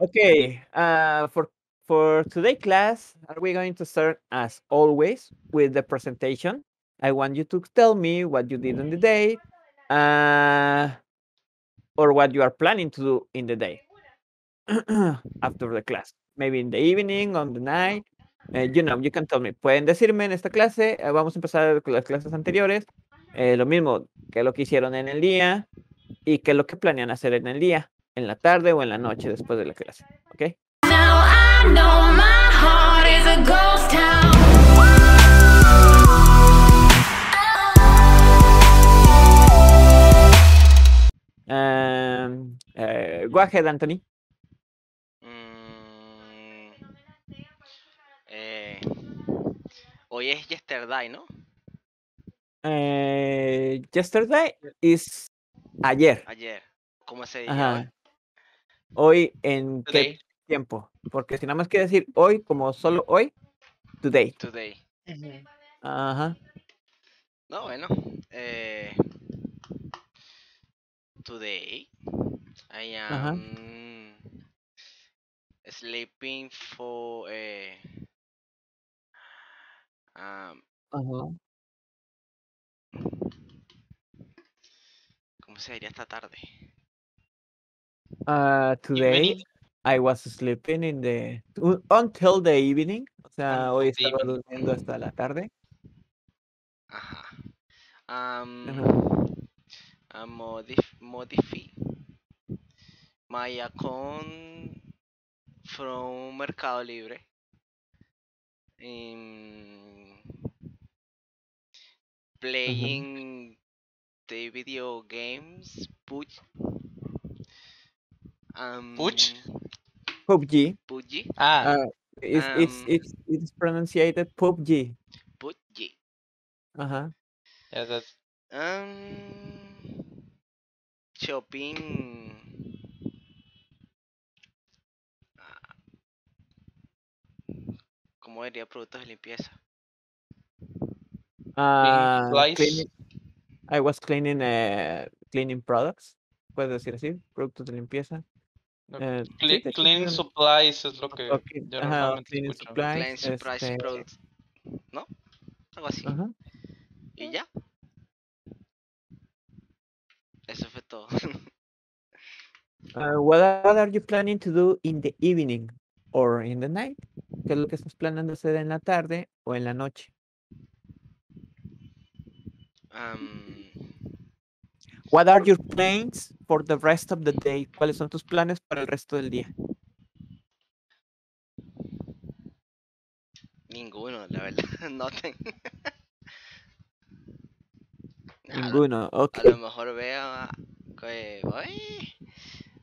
Okay, uh, for for today class, are we going to start as always with the presentation? I want you to tell me what you did in the day, uh, or what you are planning to do in the day after the class. Maybe in the evening, on the night. Uh, you know, you can tell me. Pueden decirme en esta clase, uh, vamos a empezar con las clases anteriores. Eh, lo mismo que lo que hicieron en el día y qué es lo que planean hacer en el día, en la tarde o en la noche después de la clase. ¿Ok? Now I know my heart is a ghost town. Um, uh, go ahead, Anthony. Mm, eh, hoy es yesterday, ¿no? Eh, yesterday is ayer. Ayer. ¿Cómo se dice. Hoy en qué tiempo? Porque si nada más quiere decir hoy como solo hoy, today. Today. Ajá. No, bueno. Eh, today. I Ajá. am sleeping for eh, um, Ajá. ¿Cómo se diría esta tarde? Uh, today. I was sleeping in the until the evening. O sea, hoy Until the estaba durmiendo hasta la tarde. Ajá. Um, modif modify my account from Mercado Libre. In playing the video games Puch. Um, Puch? PUBG. PUBG. Ah, Uh, it's, it's Um, it's it's pronounced PUBG. PUBG. Ajá. yeah, that's Um, shopping. ah, ¿Cómo diría productos de limpieza? Uh, cleaning, I was cleaning uh, cleaning products. Puedes decir así, productos de limpieza. Eh, sí, cle- de hecho, cleaning sí, supplies es lo que ok, yo ajá, normalmente cleaning escucho. supplies, Clean Surprise este, Products. ¿No? Algo así. ajá. Y ya. Eso fue todo. Uh, what are you planning to do in the evening or in the night? ¿Qué es lo que estás planeando hacer en la tarde o en la noche? Am, What are your plans for the rest of the day? ¿Cuáles son tus planes para el resto del día? ninguno, la verdad. No tengo. Ninguno. Ok. A lo mejor veo a- que voy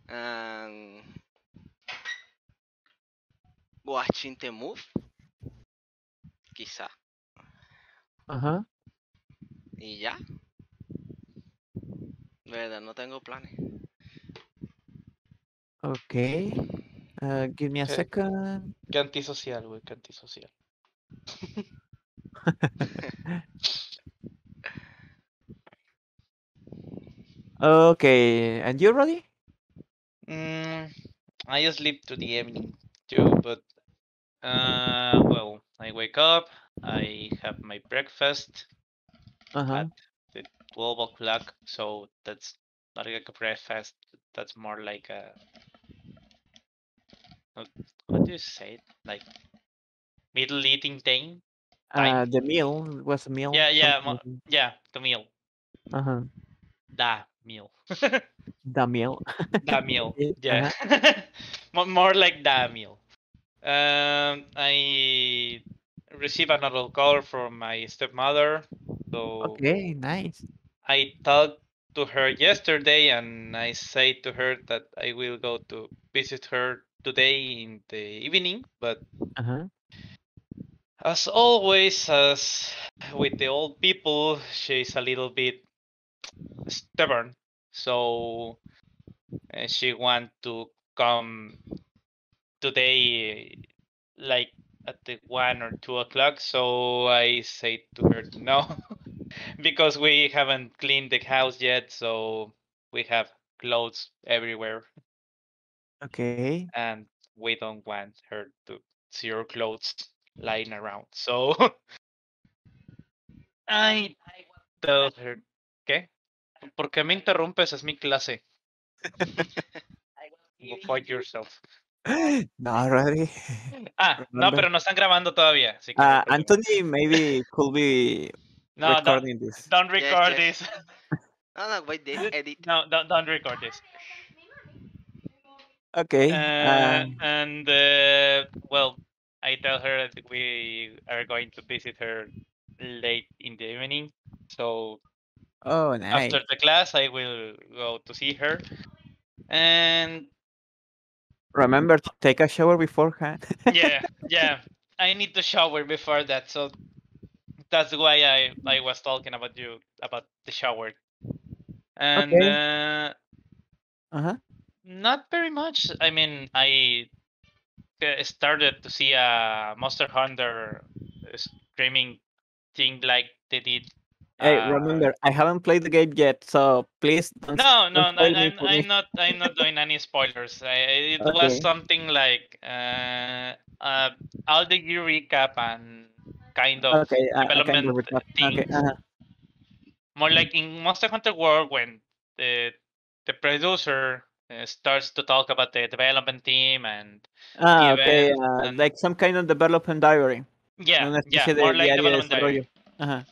um, watching the move. Quizá. Ajá. Y ya. De verdad, no tengo planes. Ok. Uh, give me a Eh, second. Qué antisocial, güey, qué antisocial. Okay. And you ready? Mm, I sleep to the evening too, but uh, well, I wake up, I have my breakfast Ajá. at twelve o'clock, so that's not like a breakfast. That's more like a what, what do you say? Like middle eating thing? Uh, the meal was a meal. Yeah, yeah, something. Yeah, the meal, Uh huh. the meal, The meal. the meal. Yeah, Mo- more like the meal. Um, I received another call from my stepmother, so Okay, nice. I talked to her yesterday, and I say to her that I will go to visit her today in the evening. But Ajá. as always, as with the old people, she's a little bit stubborn, so uh, she want to come today, like at the one or two o'clock. So I say to her no, because we haven't cleaned the house yet, so we have clothes everywhere. Okay. and we don't want her to see her clothes lying around. So I tell her, ¿qué? ¿Por qué me interrumpes? Es mi clase. Go fuck yourself. No, Rodri. Ah, no, pero no están grabando todavía. Así que Uh. Anthony maybe could be no, don't, recording this. don't record yes. this. No, no, wait, they edit. No, don't, don't record this. Okay. Uh, um, and uh, well, I tell her that we are going to visit her late in the evening. So oh, nice. after the class, I will go to see her. And Remember to take a shower beforehand. yeah, yeah, I need to shower before that. So that's why I I was talking about you about the shower. And Okay. uh, uh-huh. Not very much. I mean, I uh, started to see a Monster Hunter uh, streaming thing like they did. Hey, uh, remember, I haven't played the game yet, so please don't. No, no, don't no spoil me I'm, I'm not. I'm not doing any spoilers. I, it Okay. was something like uh, uh, all the year recap and kind of Okay, uh, I kind of development recap. Okay, uh-huh. more like in Monster Hunter World when the the producer uh, starts to talk about the development team and Ah, okay, uh, and- like some kind of development diary. yeah, yeah, de more like de development diary. desarrollo. Ajá.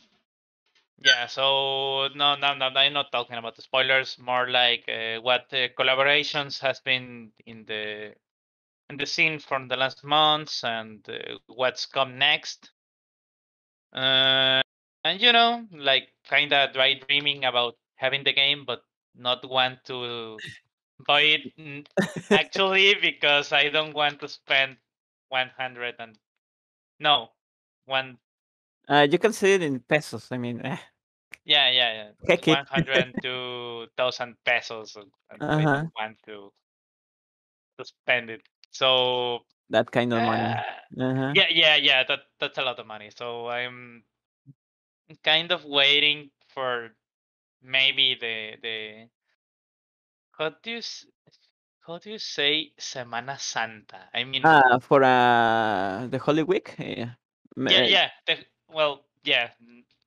Yeah, so no, no, no, I'm not talking about the spoilers. More like uh, what uh, collaborations has been in the in the scene from the last months and uh, what's come next. Uh, and you know, like kind of dry dreaming about having the game, but not want to buy it actually because I don't want to spend 100 and no one Uh, you can see it in pesos. I mean, eh, Yeah, yeah, yeah. One hundred two thousand pesos, and and I Uh-huh. don't want to to spend it. So that kind of money. uh, Uh-huh. yeah, yeah, yeah. That that's a lot of money. So I'm kind of waiting for maybe the the how do you how do you say Semana Santa? I mean, Ah, for uh, the Holy Week. Yeah. Yeah, yeah. The, well, yeah,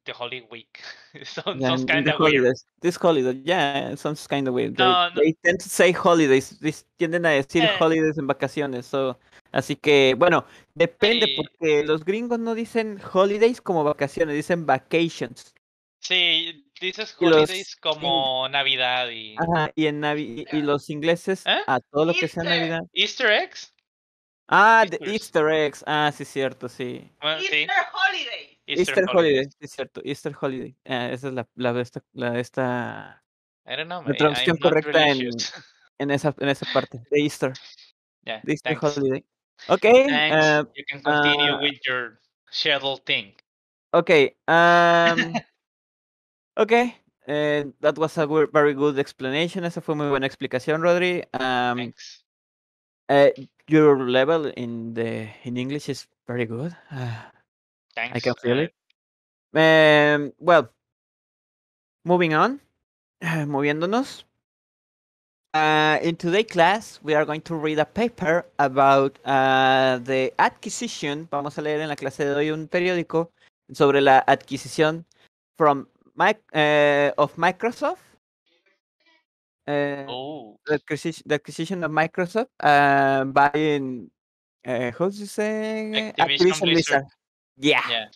the Holy Week. sounds yeah, sounds in kind of weird. holidays. This holiday, yeah, sounds kind of weird. No, they, no. they tend to say holidays. They tienden a decir Eh. holidays en vacaciones. So, así que, bueno, depende Sí. porque los gringos no dicen holidays como vacaciones, dicen vacations. Sí, dices Y los holidays como Navidad y Ajá, y en Navi y los ingleses ¿Eh? a todo lo que sea Easter. Navidad. Easter eggs. Ah, de Easters. Easter eggs. Ah, sí, cierto, sí. Bueno, sí, Easter holiday. Easter, holiday, es cierto. Easter holiday. Ah, esa es la, la, esta, la esta, I don't know. la I- traducción correcta en, en esa, en esa parte de Easter. yeah, De Easter thanks. holiday. Okay. Thanks. uh, you can continue uh, with your schedule thing. okay. Um, okay. eh, that was a very good explanation. Esa fue muy buena explicación, Rodri. Um, Thanks. uh, your level in the in English is very good. Ah, Thanks. I can feel uh, it. Um, well, moving on, moviéndonos. Uh, in today's class, we are going to read a paper about uh, the acquisition. Vamos a leer en la clase de hoy un periódico sobre la adquisición from uh, of Microsoft. Uh, Oh, the, acquisition, the acquisition of Microsoft uh, buying, uh, how do you say? Activision Blizzard. Yeah. yeah.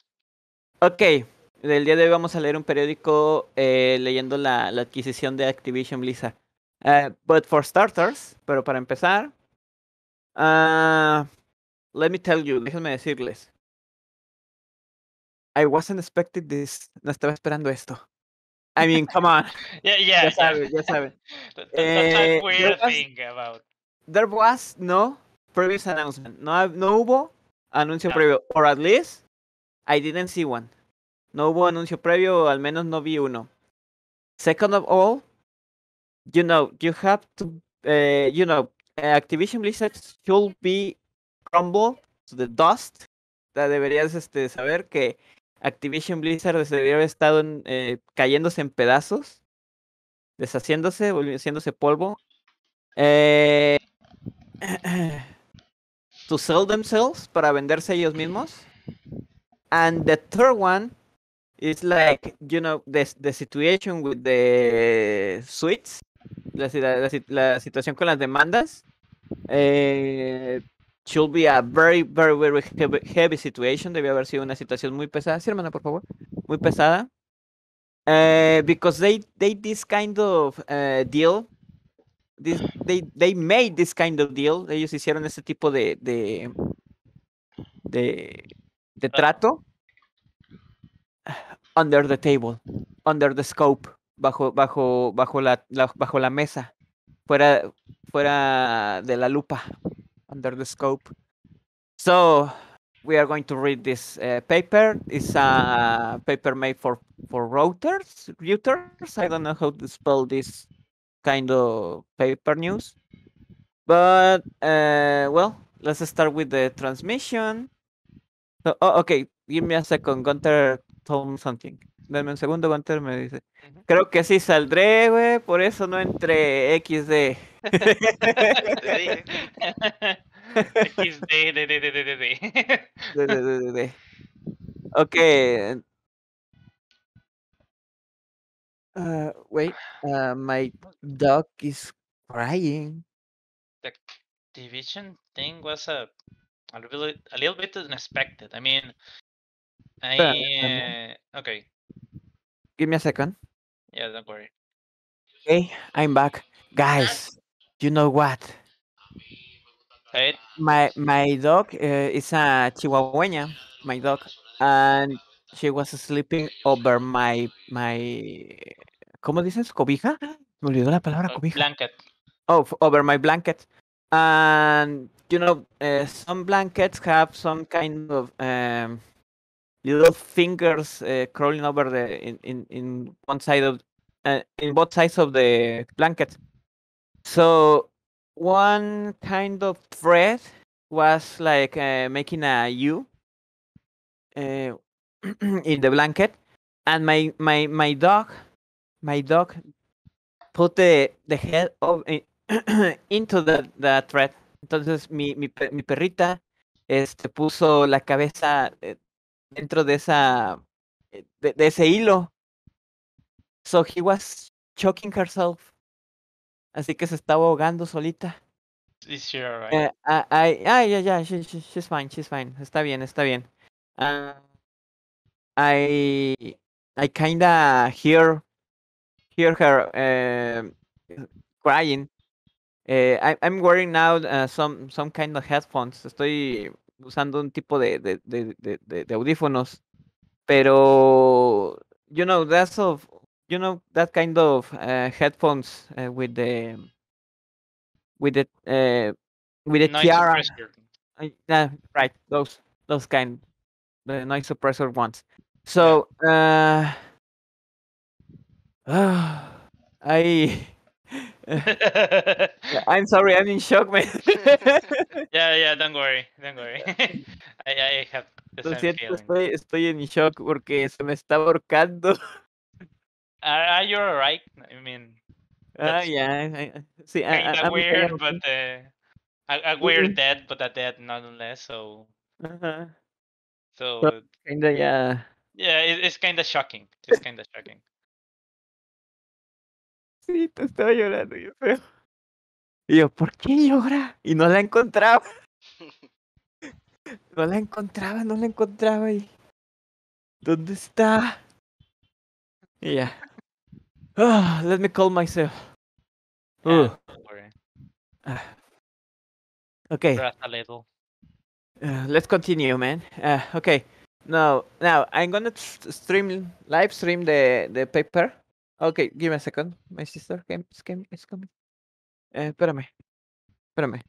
Ok, del día de hoy vamos a leer un periódico eh, leyendo la, la adquisición de Activision Blizzard. Uh, but for starters, pero para empezar, uh, let me tell you, déjenme decirles. I wasn't expecting this. No estaba esperando esto. I mean, come on. Yeah, yeah. ya saben, ya saben. Eh, weird there was- about. There was no previous announcement. No, no hubo anuncio No. previo. Or at least, I didn't see one. No hubo anuncio previo, o al menos no vi uno. Second of all, you know, you have to, uh, you know, Activision Blizzard should be crumbled to the dust. Deberías este, saber que Activision Blizzard debería haber estado en, eh, cayéndose en pedazos, deshaciéndose, haciéndose polvo. Eh, to sell themselves para venderse ellos mismos. And the third one is like, you know, the, the situation with the suits, la, la, la si- la situación con las demandas. eh, should be a very, very, very heavy, heavy situation. Debió haber sido una situación muy pesada. Sí, hermana, por favor. Muy pesada. Eh, because they, they this kind of uh, deal this, they, they made this kind of deal. Ellos hicieron ese tipo de, de, de, de trato under the table, under the scope, bajo, bajo, bajo la, la- bajo la mesa, fuera, fuera de la lupa, under the scope. So we are going to read this uh, paper. It's a paper made for for routers, routers. I don't know how to spell this kind of paper news. But uh, well, let's start with the transmission. Oh, okay, give me a second. Gunter told me something. Dame un segundo, Gunter me dice. Ujú. Creo que sí saldré, güey, por eso no entré XD. XD. Okay. Uh, wait, uh, my dog is crying. Division thing was a a little a little bit unexpected. I mean, I uh, okay, Give me a second. yeah, don't worry. Okay, I'm back. Guys, you know what? Right? My my dog uh, is a chihuahueña, my dog, and she was sleeping over my my ¿Cómo dices? ¿Cobija? Me olvidó la palabra Uh, cobija. blanket. Oh, over my blanket. And you know, uh, some blankets have some kind of um, little fingers uh, crawling over the in, in, in one side of uh, in both sides of the blanket. So one kind of thread was like uh, making a U uh, in the blanket, and my my my dog, my dog put the the head of into the, the thread. Entonces mi, mi, mi perrita este, puso la cabeza eh, dentro de esa eh, de, de ese hilo. So he was choking herself. Así que se estaba ahogando solita. Is she alright? Eh, I, I, ah, yeah, yeah, she, she- she's fine, she's fine. Está bien, está bien. Ah, I, I kinda hear, hear her um, crying. Eh, I, I'm wearing now uh, some, some kind of headphones. Estoy usando un tipo de, de, de, de, audífonos. Pero, you know, that's of, you know, that kind of uh, headphones uh, with the, with the, uh, with the Noise tiara. right. Those those kind, the noise suppressor ones. So, uh, I, I'm sorry, I'm in shock, man. yeah, yeah, don't worry, don't worry. I, I have the Lo same feeling. estoy, estoy en shock porque se me está ahorcando. Are, are you alright? I mean, That's yeah, I- I- sí, I- I'm- weird, but uh, a, a weird dead, but a dead nonetheless. So, Ajá. so Kinda, yeah. yeah, it, it's kind of shocking. It's kind of shocking. Te estaba llorando, yo. Y yo, ¿por qué llora? Y no la encontraba. No la encontraba, no la encontraba. Y... ¿Dónde está? Y ya. Ah, let me call myself. Yeah, ah. okay, a little. uh, let's continue, man. Uh, okay, now, now I'm gonna stream, live stream the the paper. Okay, give me a second. My sister came, is came, is coming. Eh, espérame, espérame.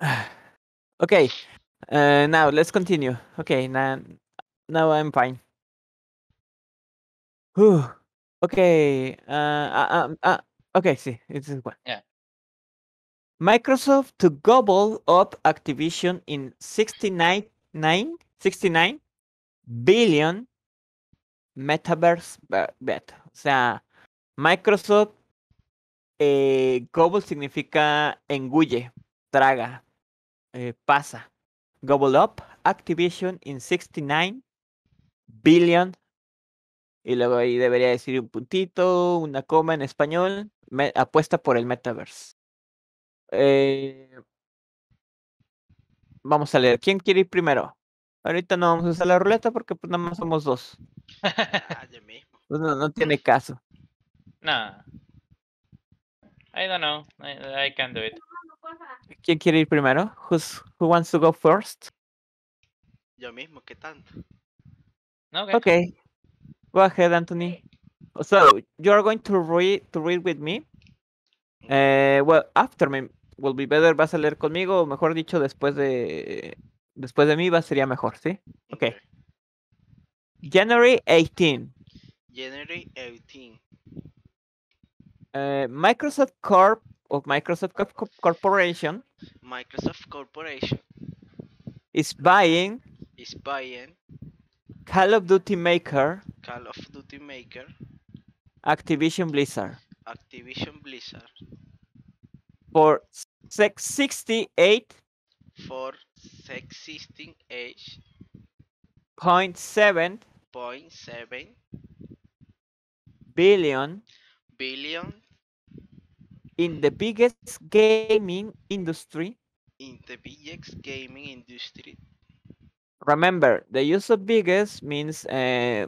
Okay, uh, now let's continue. Okay, now, now I'm fine. Whew. Okay, uh, uh, uh, okay, see, it's this one. Yeah. Microsoft to gobble up Activision in 69, nine, 69 billion metaverse be- bet. O sea, Microsoft eh, gobble significa engulle, traga, eh, pasa. Gobble up, Activision in 69 billion. Y luego ahí debería decir un puntito, una coma en español. apuesta por el metaverse. Eh, vamos a leer. ¿Quién quiere ir primero? Ahorita no vamos a usar la ruleta porque pues nada más somos dos. Ah. Pues, no, no tiene caso. Nah. I don't know. I, I can do it. ¿Quién quiere ir primero? Who's, who wants to go first? Yo mismo, ¿qué tanto? Okay. Okay. Go ahead, Anthony. So you are going to read to read with me. Eh, well, after me will be better. Vas a leer conmigo, o mejor dicho, después de después de mí va sería mejor, ¿sí? Ok. January 18. January 18. eh, Microsoft Corp of Microsoft Corp- Corp- Corporation Microsoft Corporation is buying is buying Call of Duty maker Call of Duty Maker, Activision Blizzard Activision Blizzard for six- 68 for 16 age point seven point seven billion billion in the biggest gaming industry. in the biggest gaming industry. Remember, the use of biggest means uh,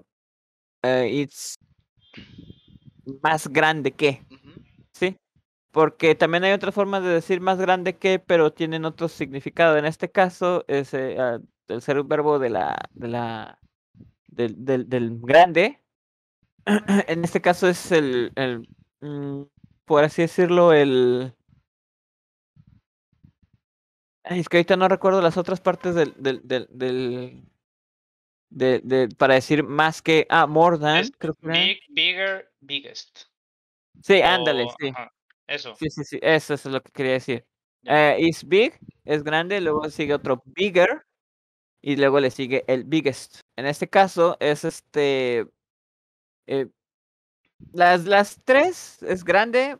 uh, it's más grande que. Porque también hay otras formas de decir más grande que, pero tienen otro significado. En este caso, es eh, el ser un verbo de la, de la, del, del, del grande. en este caso es el, el mm, por así decirlo, el... Ay, es que ahorita no recuerdo las otras partes del, del, del, del- de, de- para decir más que, ah, more than, creo que. Big, bigger, biggest. Sí, ándale, sí. Eso. Sí, sí, sí, eso, es lo que quería decir. Eh, is big, es grande, luego sigue otro bigger y luego le sigue el biggest. En este caso es este... eh, las, las tres es grande,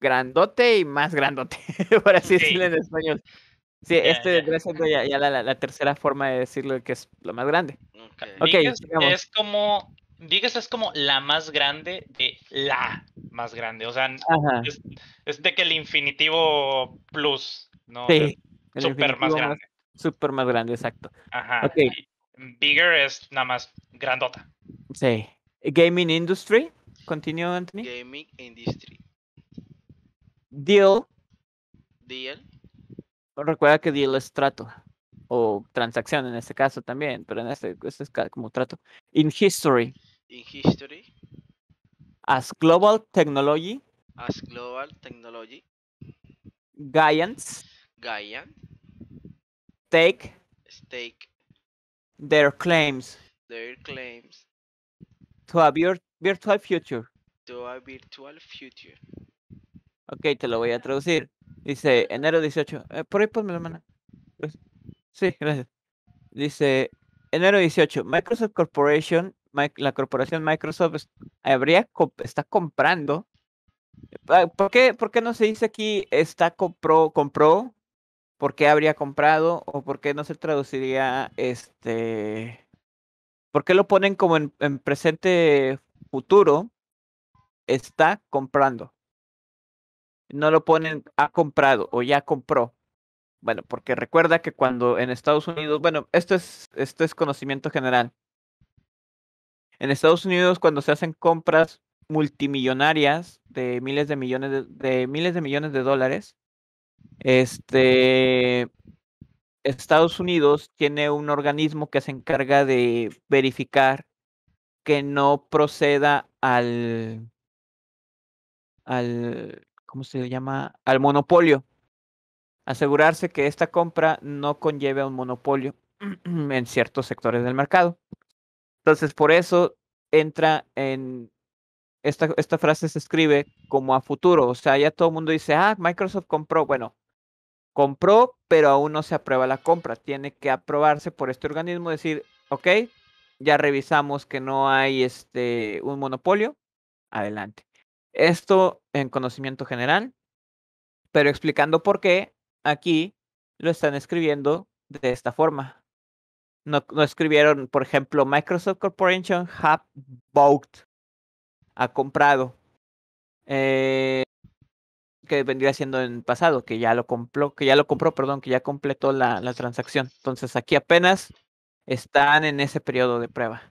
grandote y más grandote, por así Ok. decirlo en español. Sí, Ya, este vendría siendo ya, ya la, la- tercera forma de decirlo que es lo más grande. ok. Ok, Biggest sigamos. es como. Biggest es como la más grande de la más grande. O sea, es, es de que el infinitivo plus, ¿no? sí. el Súper más grande. Súper más grande, exacto. Ajá. Bigger es nada más grandota. Sí. Gaming industry, continúo Anthony. Gaming industry. Deal, Deal. recuerda que deal es trato o transacción en este caso también, pero en este, este es como trato. In history, In history. as global technology As global technology. giants Giant. take Stake. their claims Their claims to a vir- virtual future. to a virtual future. Ok, te lo voy a traducir. Dice enero 18. eh, por ahí ponme la mano. Sí, gracias. Dice enero 18. Microsoft Corporation, la corporación Microsoft habría está comprando. Ah, ¿Por qué, ¿Por qué no se dice aquí está compró, compró? ¿Por qué habría comprado? ¿O por qué no se traduciría este? ¿Por qué lo ponen como en, en presente futuro? Está comprando no lo ponen ha comprado o ya compró. Bueno, porque recuerda que cuando en Estados Unidos, bueno, esto es, esto es conocimiento general. En Estados Unidos, cuando se hacen compras multimillonarias de miles de millones de, miles de millones de dólares, este Estados Unidos tiene un organismo que se encarga de verificar que no proceda al al ¿cómo se llama? al monopolio. Asegurarse que esta compra no conlleve a un monopolio en ciertos sectores del mercado. Entonces, por eso entra en esta, esta frase se escribe como a futuro. O sea, ya todo el mundo dice, ah, Microsoft compró. Bueno, compró, pero aún no se aprueba la compra. Tiene que aprobarse por este organismo, decir, ok, ya revisamos que no hay este un monopolio. Adelante. Esto en conocimiento general, pero explicando por qué aquí lo están escribiendo de esta forma. No, no escribieron, por ejemplo, Microsoft Corporation have ha comprado, eh, que vendría siendo en pasado, que ya lo compró, que ya lo compró, perdón, que ya completó la, la transacción. Entonces aquí apenas están en ese periodo de prueba.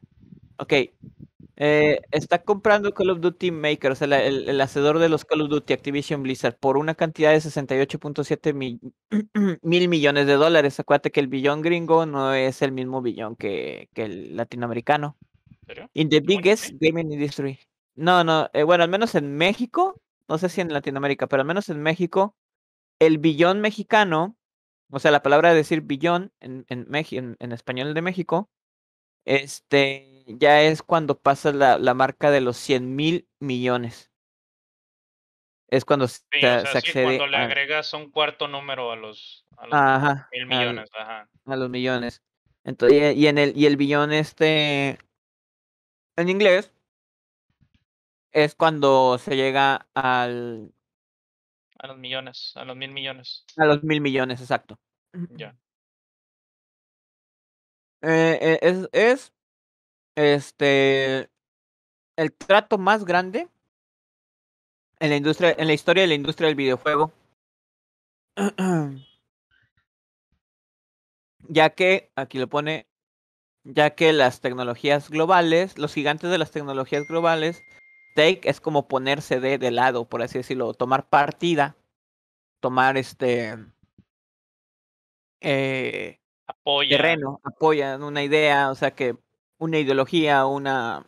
Ok. Eh, está comprando Call of Duty Maker, o sea, la- el, el hacedor de los Call of Duty Activision Blizzard, por una cantidad de 68.7 mi- mil millones de dólares. Acuérdate que el billón gringo no es el mismo billón que, que el latinoamericano. ¿En serio? In the biggest gaming industry. No, no, eh, bueno, al menos en México, no sé si en Latinoamérica, pero al menos en México, el billón mexicano, o sea, la palabra decir billón en, en, en, en español de México, este, ya es cuando pasa la, la marca de los 100 mil millones. Es cuando se, Sí, o sea, se sí, accede cuando le a, agregas un cuarto número a los, a los ajá, mil al- millones, ajá. a los millones. Entonces, y en el, y el billón este, en inglés, es cuando se llega al, A los millones, a los mil millones. a los mil millones, exacto. Ya. Eh, eh, es, es este el trato más grande en la industria, en la historia de la industria del videojuego. ya que, aquí lo pone, ya que las tecnologías globales, los gigantes de las tecnologías globales, take es como ponerse de, de lado, por así decirlo, tomar partida, tomar este eh, Apoya. terreno, apoyan una idea, o sea que una ideología, una,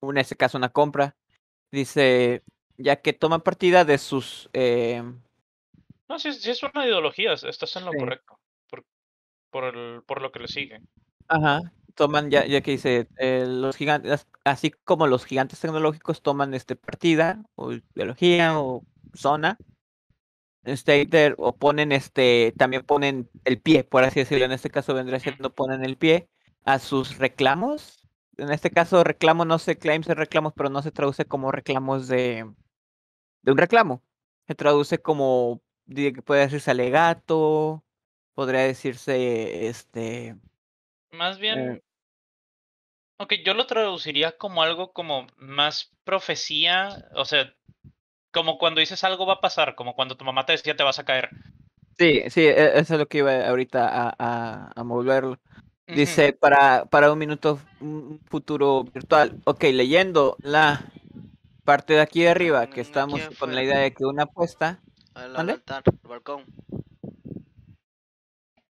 una, en este caso, una compra, dice, ya que toma partida de sus, eh, No, sí, sí es una ideología, es- estás en lo Sí. correcto. Por, por, el, por lo que le sigue. ajá, toman, ya, ya que dice, eh, los gigantes, así como los gigantes tecnológicos toman este partida, o ideología, o zona, der- o ponen este, también ponen el pie, por así decirlo, en este caso vendría siendo ponen el pie a sus reclamos. En este caso, reclamo no se claims de reclamos, pero no se traduce como reclamos de, de un reclamo. Se traduce como, puede decirse alegato, podría decirse, este, Más bien, Eh. ok, yo lo traduciría como algo como más profecía, o sea, como cuando dices algo va a pasar, como cuando tu mamá te decía te vas a caer. sí, sí, e- eso es lo que iba ahorita a, a, a moverlo. Dice, para, para un minuto, un futuro virtual. Ok, leyendo la parte de aquí de arriba, que estamos ¿quién con la idea de que una apuesta... Al.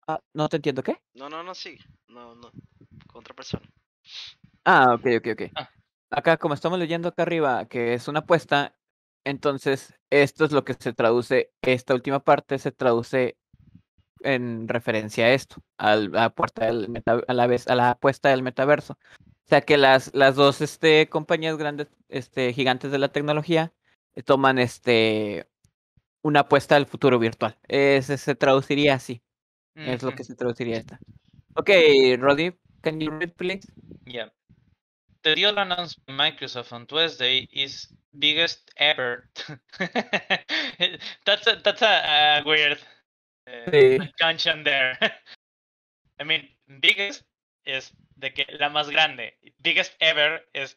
Ah, no te entiendo, ¿qué? No, no, no, sí. No, no. Con otra persona. Ah, ok, ok, ok. Ah. Acá, como estamos leyendo acá arriba, que es una apuesta, entonces esto es lo que se traduce, esta última parte se traduce en referencia a esto, al- a la, puerta del meta- a la vez, a la apuesta del metaverso. O sea que las, las dos este, compañías grandes, este, gigantes de la tecnología, eh, toman este una apuesta al futuro virtual. Ese se traduciría así. Es lo que se traduciría esta. Ok, Roddy, can you read, please? Yeah. The deal announced by Microsoft on Tuesday is biggest ever. that's a, that's a, a weird Sí. there. I mean, biggest es de que la más grande. Biggest ever es,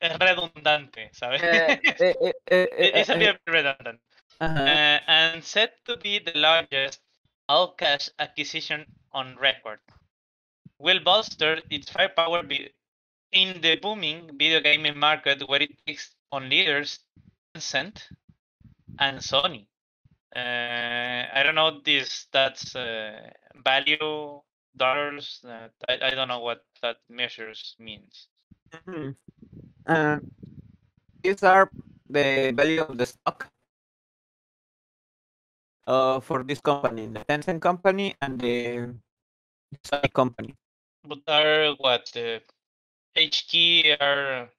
es redundante, ¿sabes? Eh, eh, eh, eh, eh, it's a eh, bit redundant. ajá. Uh, and said to be the largest all cash acquisition on record. Will bolster its firepower in the booming video gaming market where it takes on leaders Tencent and Sony. Uh, I don't know this that's uh, value dollars. Uh, I, I don't know what that measures means. Mhm. Uh, these are the value of the stock uh, for this company, the Tencent company and the Sony company. But are what the HK are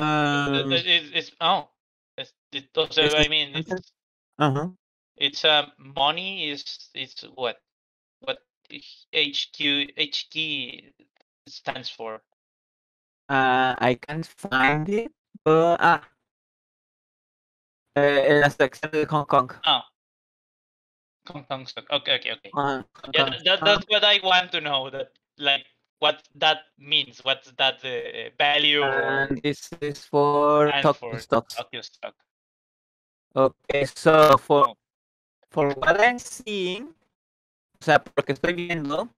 Um, it, it, it's oh it's, it, also, I mean it's uh-huh. it's uh, money is it's what what HQ HK stands for. Uh, I can't find it, but ah, en la sección de Hong Kong. Oh. Hong Kong stock. Okay, okay, okay. Hong Yeah, that, that's what I want to know. That like what that means. What's that uh, value and this is for Tokyo for stocks. Tokyo stock? Okay, so for for what I'm seeing, o sea, por lo que estoy viendo,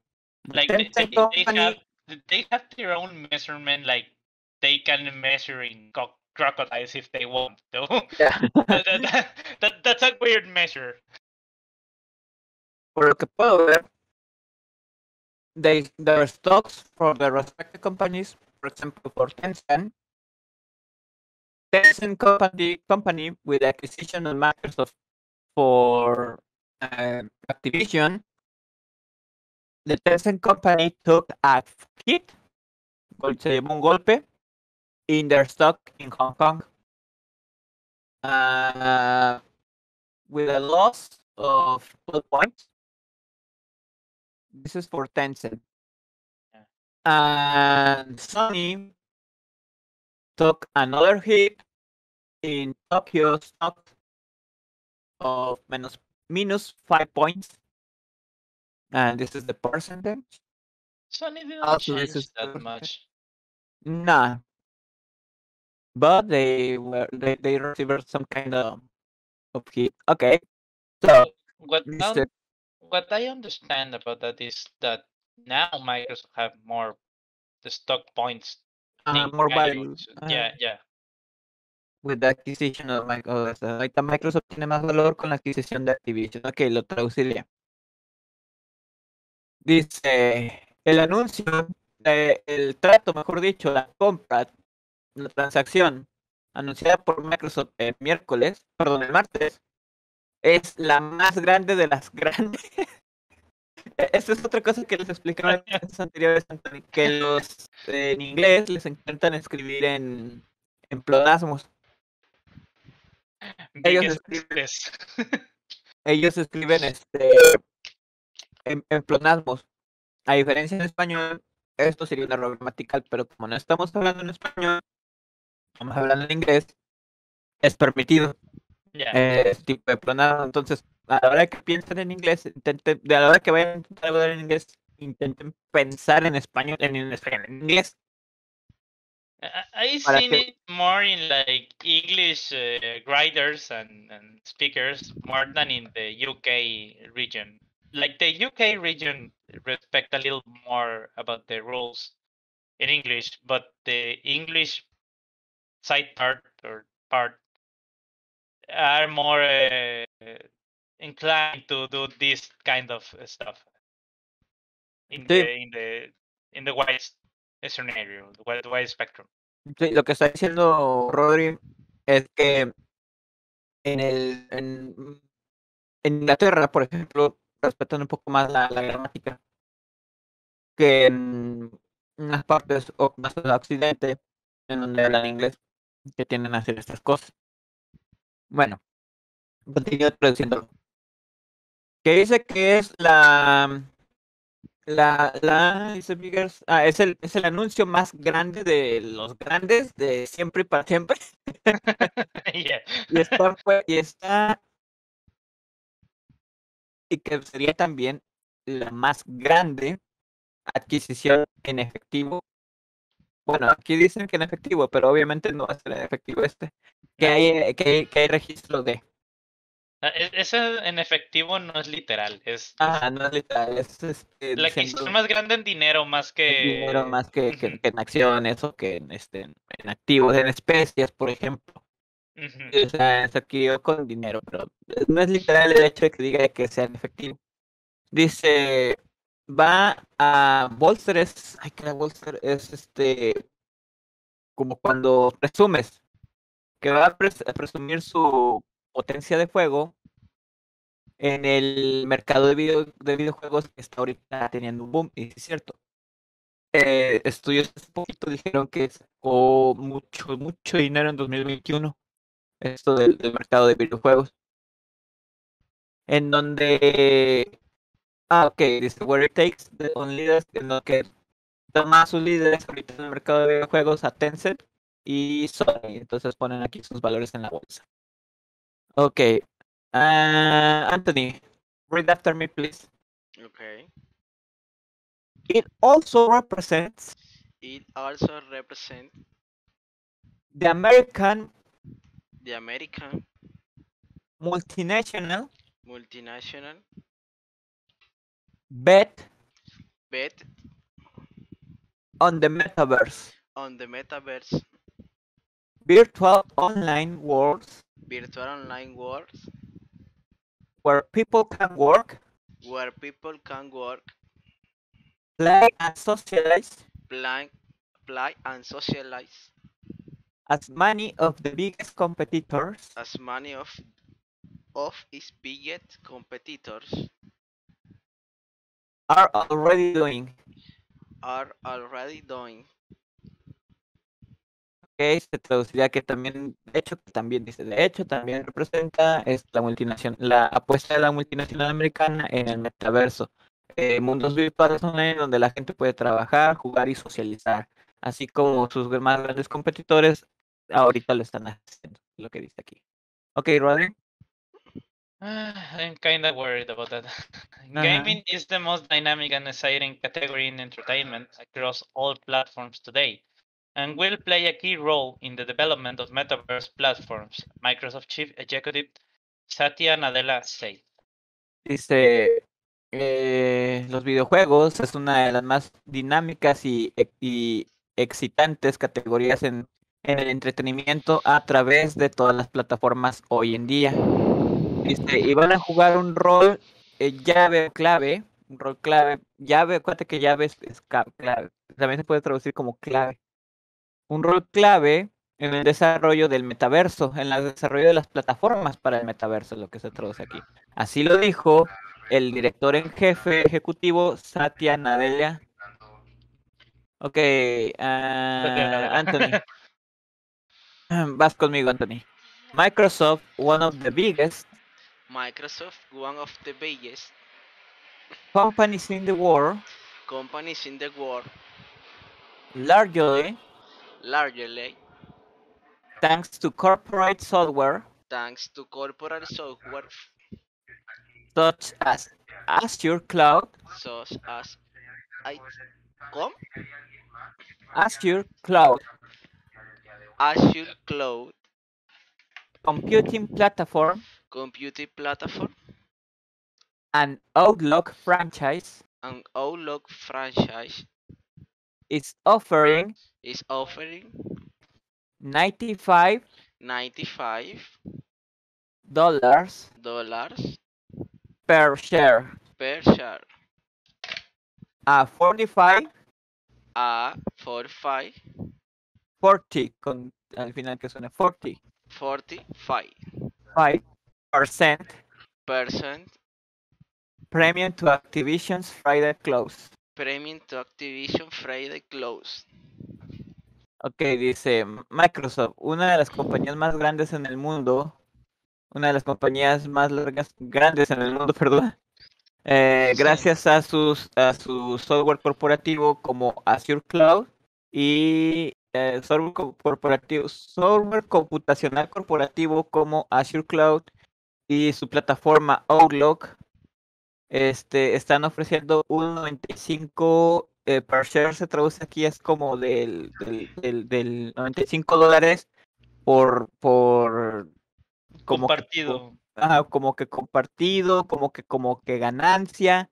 Like they, they, they have they have their own measurement. Like they can measure in co- crocodiles if they want. Though yeah, that, that, that, that's a weird measure. por lo que puedo ver, they their stocks for the respective companies, for example, for Tencent, Tencent company company with acquisition of Microsoft for uh, Activision, the Tencent company took a hit, gol- se llevó un golpe in their stock in Hong Kong, uh, with a loss of 12 points. This is for Tencent. Yeah. And Sony took another hit in Tokyo stock of minus minus five points. And this is the percentage. Sony didn't Also, change this is that the- much. Nah. But they were they, they received some kind of of hit. Okay. So What Mr. what I understand about that is that now Microsoft have more the stock points. Uh, thing more value, uh, yeah, yeah. with the acquisition of Microsoft. ahorita Microsoft tiene más valor con la adquisición de Activision. Ok, lo traduciría. Dice, el anuncio, eh, el trato, mejor dicho, la compra, la transacción anunciada por Microsoft el miércoles, perdón, el martes, es la más grande de las grandes. E- Esta es otra cosa que les explicaron en clases anteriores, que los eh, en inglés les encantan escribir en, en pleonasmos. Ellos escriben- ellos escriben este en, en pleonasmos. A diferencia en español, esto sería un error gramatical, pero como no estamos hablando en español, estamos hablando en inglés, es permitido yeah. eh, este tipo de pleonasmo. Entonces, a la hora que piensen en inglés, intenten, de a la hora que vayan a intentar hablar en inglés, intenten pensar en español, en, en español, en inglés. I- I've seen que- it more in like English uh, writers and, and speakers more than in the UK region. Like the UK region respect a little more about the rules in English, but the English side part or part are more uh, inclined to do this kind of stuff in Sí. the in the in the wide scenario, the wide, spectrum. Sí, lo que está diciendo Rodri es que en el en, en Inglaterra, por ejemplo, respetan un poco más la, la gramática que en unas partes o más del occidente en donde hablan inglés que tienden a hacer estas cosas. Bueno, continúo traduciéndolo. Que dice que es la la, la dice Biggers- ah, es el es el anuncio más grande de los grandes de siempre y para siempre. yeah. Y está, y está y que sería también la más grande adquisición en efectivo. Bueno, aquí dicen que en efectivo, pero obviamente no va a ser en efectivo este. Que hay, eh, que que hay registro de. Ah, e- Ese en efectivo no es literal, es Ah, no es literal, es este, la adquisición más grande en dinero más que en dinero más que, que- Ujú, que en acciones o que en, este, en activos, en especies, por ejemplo. O sea, se adquirió con dinero, pero no es literal el hecho de que diga que sea en efectivo. Dice, va a bolster es, ay, que era bolster es este, como cuando presumes, que va a, pres- a presumir su potencia de fuego en el mercado de, video, de videojuegos que está ahorita teniendo un boom, y es cierto. Eh, estudios hace poquito dijeron que sacó mucho, mucho dinero en 2021 esto del, del mercado de videojuegos. En donde. Ah, ok, dice Where it takes the on leaders, en lo que toma a sus líderes ahorita en el mercado de videojuegos a Tencent y Sony. Entonces ponen aquí sus valores en la bolsa. Okay. Uh, Anthony, read after me, please. Okay. It also represents It also represents the American the American multinational multinational bet bet on the metaverse, on the metaverse virtual online worlds virtual online worlds where people can work, where people can work, play, and socialize. Play, play and socialize. As many of the biggest competitors. As many of of its biggest competitors. Are already doing. are already doing. Se traduciría que también, de hecho, también dice, de hecho, también representa es la multinacional, la apuesta de la multinacional americana en el metaverso. Eh, mundos virtuales online donde la gente puede trabajar, jugar y socializar, así como sus más grandes competidores ahorita lo están haciendo, lo que dice aquí. Ok, Rodri. Uh, I'm kind of worried about that. Gaming is the most dynamic and exciting category in entertainment across all platforms today, and will play a key role in the development of metaverse platforms, Microsoft Chief Executive Satya Nadella said. Dice, eh, los videojuegos es una de las más dinámicas y, y excitantes categorías en, en el entretenimiento a través de todas las plataformas hoy en día. Dice, y van a jugar un rol eh, llave clave, un rol clave, llave, acuérdate que llave es, es clave, también se puede traducir como clave. Un rol clave en el desarrollo del metaverso, en el desarrollo de las plataformas para el metaverso, lo que se traduce aquí. Así lo dijo el director en jefe ejecutivo Satya Nadella. Ok, ah, Anthony. Vas conmigo, Anthony. Microsoft, one of the biggest Microsoft, one of the biggest companies in the world, companies in the world, largely largely thanks to corporate software thanks to corporate software. such as Azure Cloud, such as I com Azure Cloud Azure Cloud. Computing Platform, computing platform. and Outlook franchise. And Outlook franchise is offering is offering 95 95 dollars dollars per share, per share. A 45, a 45 40 con al final que suena 40 45 5 percent percent premium to Activision's Friday close. Premium to Activision Friday close. Ok, dice Microsoft, una de las compañías más grandes en el mundo, una de las compañías más largas, grandes en el mundo, perdón, eh, Sí. gracias a sus a su software corporativo como Azure Cloud y eh, software co- corporativo, software computacional corporativo como Azure Cloud y su plataforma Outlook, este, están ofreciendo un 95 eh, per share, se traduce aquí, es como del, del, del, del 95 dólares por, por como que, Compartido. ajá, como que compartido, como que, como que ganancia,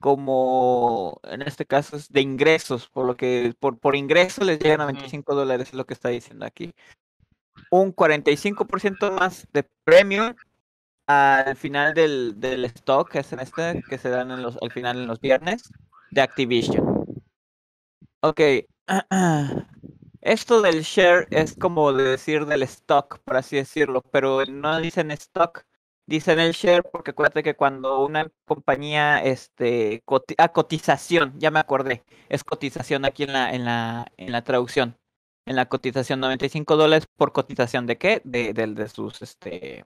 como en este caso es de ingresos, por lo que por, por ingreso les llegan a Ujú. 95 dólares, es lo que está diciendo aquí. Un 45% más de premio al final del, del stock, que es en este, que se dan en los, al final en los viernes, de Activision. Ok. Esto del share es como de decir del stock, por así decirlo, pero no dicen stock, dicen el share porque acuérdate que cuando una compañía, este, coti- ah, cotización, ya me acordé, es cotización aquí en la, en la, en la traducción, en la cotización 95 dólares por cotización de qué, de, del- de sus, este,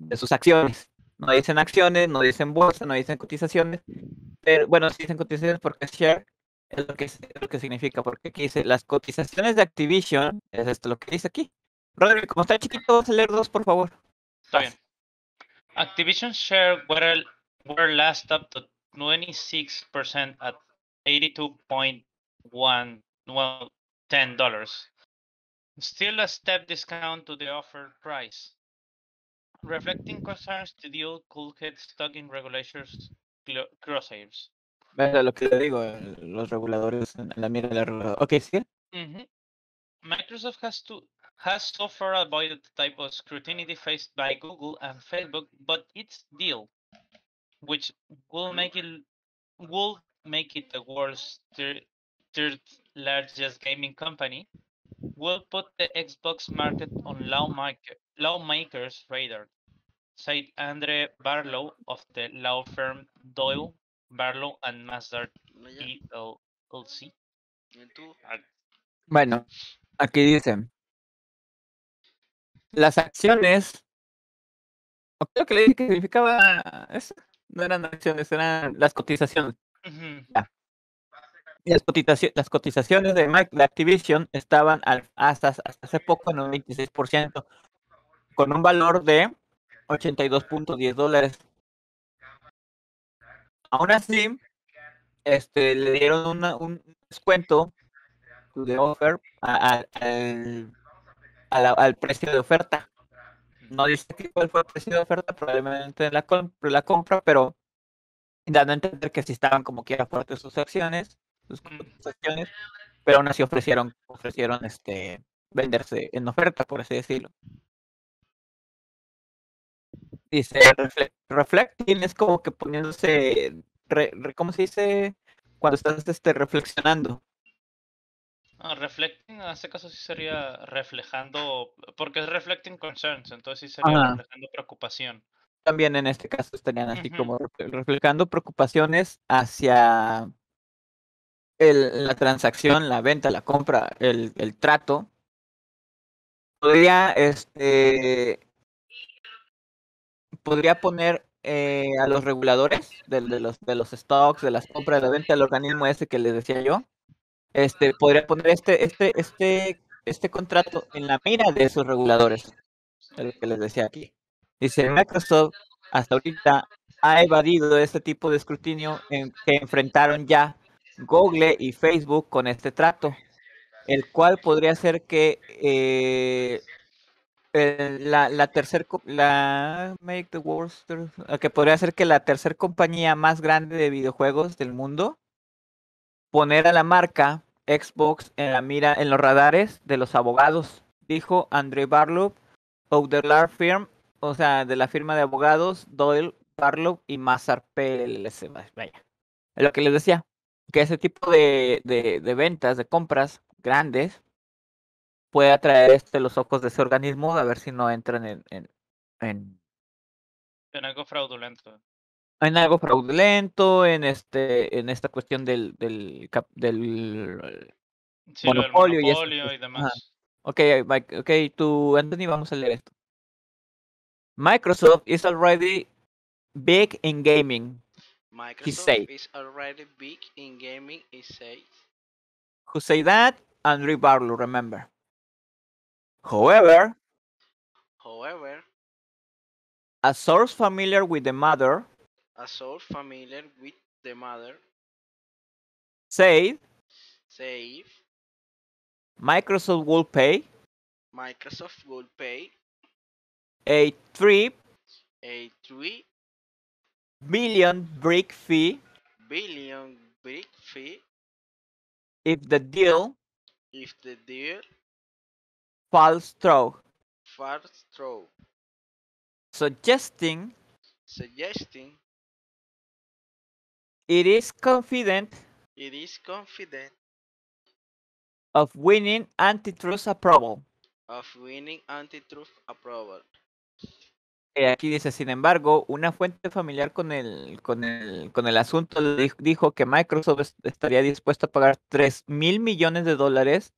de sus acciones. No dicen acciones, no dicen bolsa, no dicen cotizaciones, pero bueno, sí dicen cotizaciones porque share es lo que, es lo que significa, porque aquí dice las cotizaciones de Activision, es esto lo que dice aquí. Rodrigo, como está chiquito, vas a leer dos, por favor. Está bien. Activision share were, were last up to 26% at 82.1 well, ten dollars. Still a step discount to the offer price. Reflecting concerns the deal could get stuck in regulators crosshairs. Ves lo que le digo, los reguladores en la mira del regulador. Ok, sí. Mhm. Microsoft has to has so far avoided the type of scrutiny faced by Google and Facebook, but its deal, which will make it will make it the world's third, third largest gaming company, will put the Xbox market on lawmaker, lawmakers' radar, said Andre Barlow of the law firm Doyle, Barlow and. ¿Y tú? Bueno, aquí dice. Las acciones. ¿o lo que le dije que significaba eso? No eran acciones, eran las cotizaciones. Y las, cotizaci- las cotizaciones de, Mic- de Activision estaban al- hasta, hasta hace poco en un 26%, con un valor de 82.10 dólares. Aún así, este, le dieron una- un descuento de offer a- al, al precio de oferta. No dice cuál fue el precio de oferta, probablemente en la, com- la compra, pero dando a entender que si estaban como quiera fuertes sus acciones, sus cotizaciones, pero aún así ofrecieron, ofrecieron este venderse en oferta, por así decirlo. Dice refle- reflecting es como que poniéndose, re- re- ¿cómo se dice? Cuando estás este, reflexionando. Ah, reflecting, en este caso sí sería reflejando, porque es reflecting concerns, entonces sí sería Ajá. reflejando preocupación. También en este caso estarían así como refle- reflejando preocupaciones hacia el- la transacción, la venta, la compra, el, el trato. Podría, este, podría poner eh, a los reguladores del- de, los, de los stocks, de las compras, de la venta, el organismo ese que les decía yo, este, podría poner este, este, este, este contrato en la mira de esos reguladores, es lo que les decía aquí. Dice, Microsoft hasta ahorita ha evadido este tipo de escrutinio en que enfrentaron ya Google y Facebook con este trato, el cual podría ser que eh, eh, la, la la make the worst ter- eh, que podría ser que la tercer compañía más grande de videojuegos del mundo poner a la marca Xbox en la mira en los radares de los abogados dijo Andre Barlow firm o sea de la firma de abogados Doyle Barlow y Mazar PLC vaya lo que les decía que ese tipo de, de, de ventas de compras grandes puede atraer este, los ojos de ese organismo a ver si no entran en, en, en, En algo fraudulento. en algo fraudulento, en este, en esta cuestión del, del, cap- del Sí, Monopolio y demás. Ok, Mike, ok, tú, Anthony, vamos a leer esto. Microsoft is already big in gaming. Microsoft said. is already big in gaming, he says. Who say that? Andrew Barlow, remember. However, However, a source familiar with the matter a source familiar with the matter said says Microsoft will pay Microsoft will pay a 3 a 3 billion brick fee billion brick fee if the deal if the deal falls through, falls through, suggesting suggesting it is confident it is confident of winning antitrust approval. of winning antitrust approval. Eh, aquí dice, sin embargo, una fuente familiar con el, con el, con el asunto dijo que Microsoft es- estaría dispuesto a pagar 3 mil millones de dólares.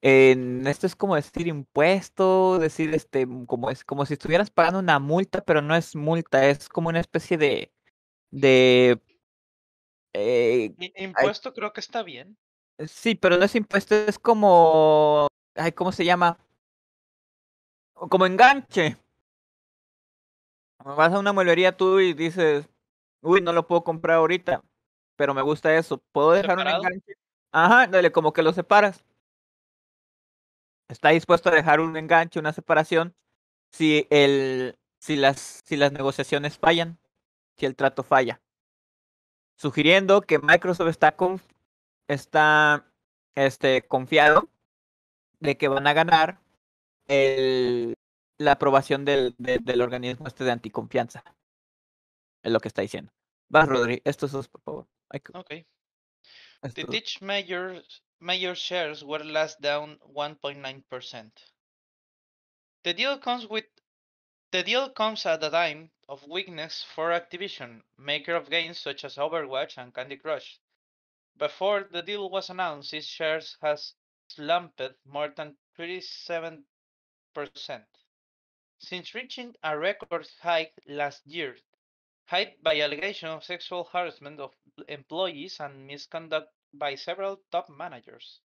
En esto es como decir impuesto, decir este, m- como es, como si estuvieras pagando una multa, pero no es multa, es como una especie de, de, eh, Impuesto creo que está bien. sí, pero no es impuesto, es como, ay, ¿cómo se llama? Como enganche. Vas a una mueblería tú y dices, uy, no lo puedo comprar ahorita, pero me gusta eso. ¿Puedo dejar un ¿Separado? enganche? Ajá, dale, como que lo separas. Está dispuesto a dejar un enganche, una separación, si el, si las, si las negociaciones fallan, si el trato falla. Sugiriendo que Microsoft está con, está este, confiado de que van a ganar el, la aprobación del, de- del organismo este de anticonfianza. Es lo que está diciendo. Vas, Rodri, estos dos, por favor. Estos The. Teach major major shares were last down 1.9%. The deal comes with the deal comes at a time of weakness for Activision, maker of games such as Overwatch and Candy Crush. Before the deal was announced, its shares has slumped more than 37% since reaching a record high last year, hit by allegation of sexual harassment of employees and misconduct by several top managers.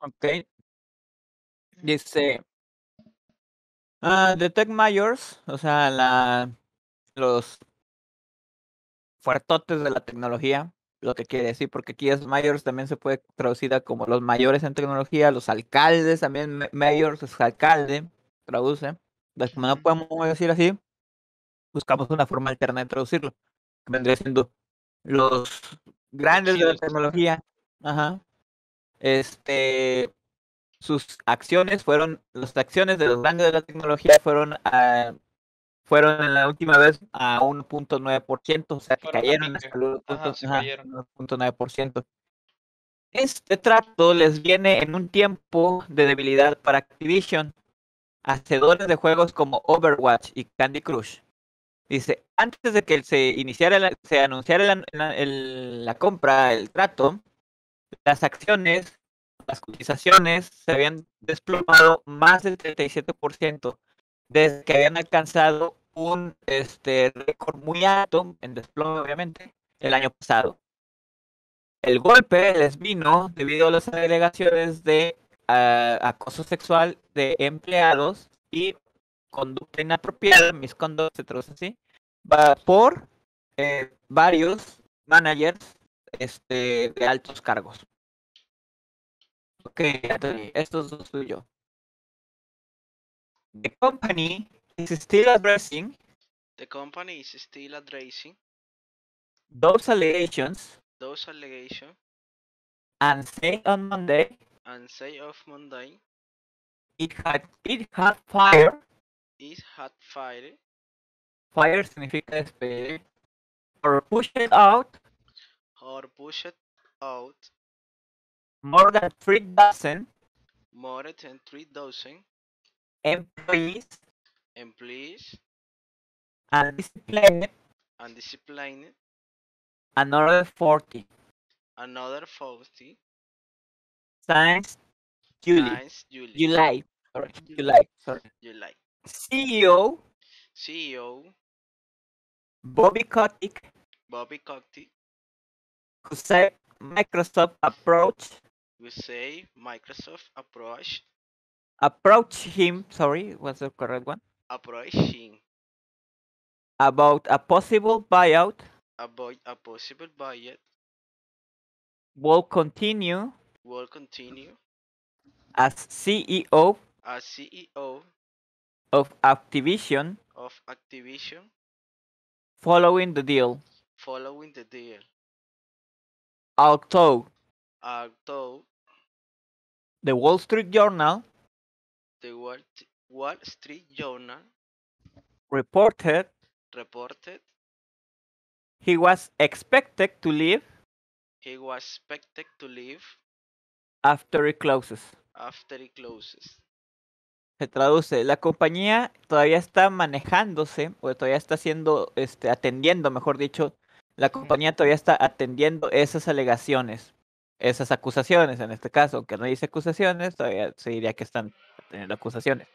Ok. Dice. ah, the Tech Mayors, o sea, la, los fuertotes de la tecnología, lo que quiere decir, porque aquí es Mayors también se puede traducir a como los mayores en tecnología, los alcaldes también, ma- Mayors es alcalde, traduce. Entonces, como no podemos decir así, buscamos una forma alterna de traducirlo. Que vendría siendo los grandes de la tecnología. Ajá. Este sus acciones fueron, las acciones de los grandes de la tecnología fueron a, fueron en la última vez a 1.9%, o sea que cayeron hasta el Ajá, se ajá, cayeron. 1.9%. Este trato les viene en un tiempo de debilidad para Activision, hacedores de juegos como Overwatch y Candy Crush. Dice, antes de que se iniciara, la- se anunciara la, compra, el trato, las acciones, las cotizaciones se habían desplomado más del 37% desde que habían alcanzado un este, récord muy alto, en desplome obviamente, el año pasado. El golpe les vino debido a las alegaciones de ah, acoso sexual de empleados y conducta inapropiada, misconduct, se traduce así, va por eh, varios managers este, de altos cargos. Ok, Anthony, estos dos soy yo. The company is still addressing The company is still addressing those allegations those allegations and said on Monday and say of Monday it had it had fired. is hot fire. Fire significa speed. Or push it out. Or push it out. More than 3,000. More than 3,000. Employees. Employees. and discipline. Another 40. Another 40. Science July. Science July. July. Sorry. July. Sorry. July. CEO CEO Bobby Kotick, Bobby Cockty who said Microsoft approach will say Microsoft approach Approach him. Sorry, what's the correct one? approaching About a possible buyout. About a possible budget will continue will continue. as CEO as CEO of Activision of Activision following the deal. following the deal. Although Although the Wall Street Journal the Wall, Wall Street Journal reported reported he was expected to leave he was expected to leave after it closes. after it closes. Se traduce, la compañía todavía está manejándose, o todavía está haciendo, este, atendiendo, mejor dicho, la compañía todavía está atendiendo esas alegaciones, esas acusaciones, en este caso, aunque no dice acusaciones, todavía se diría que están teniendo acusaciones.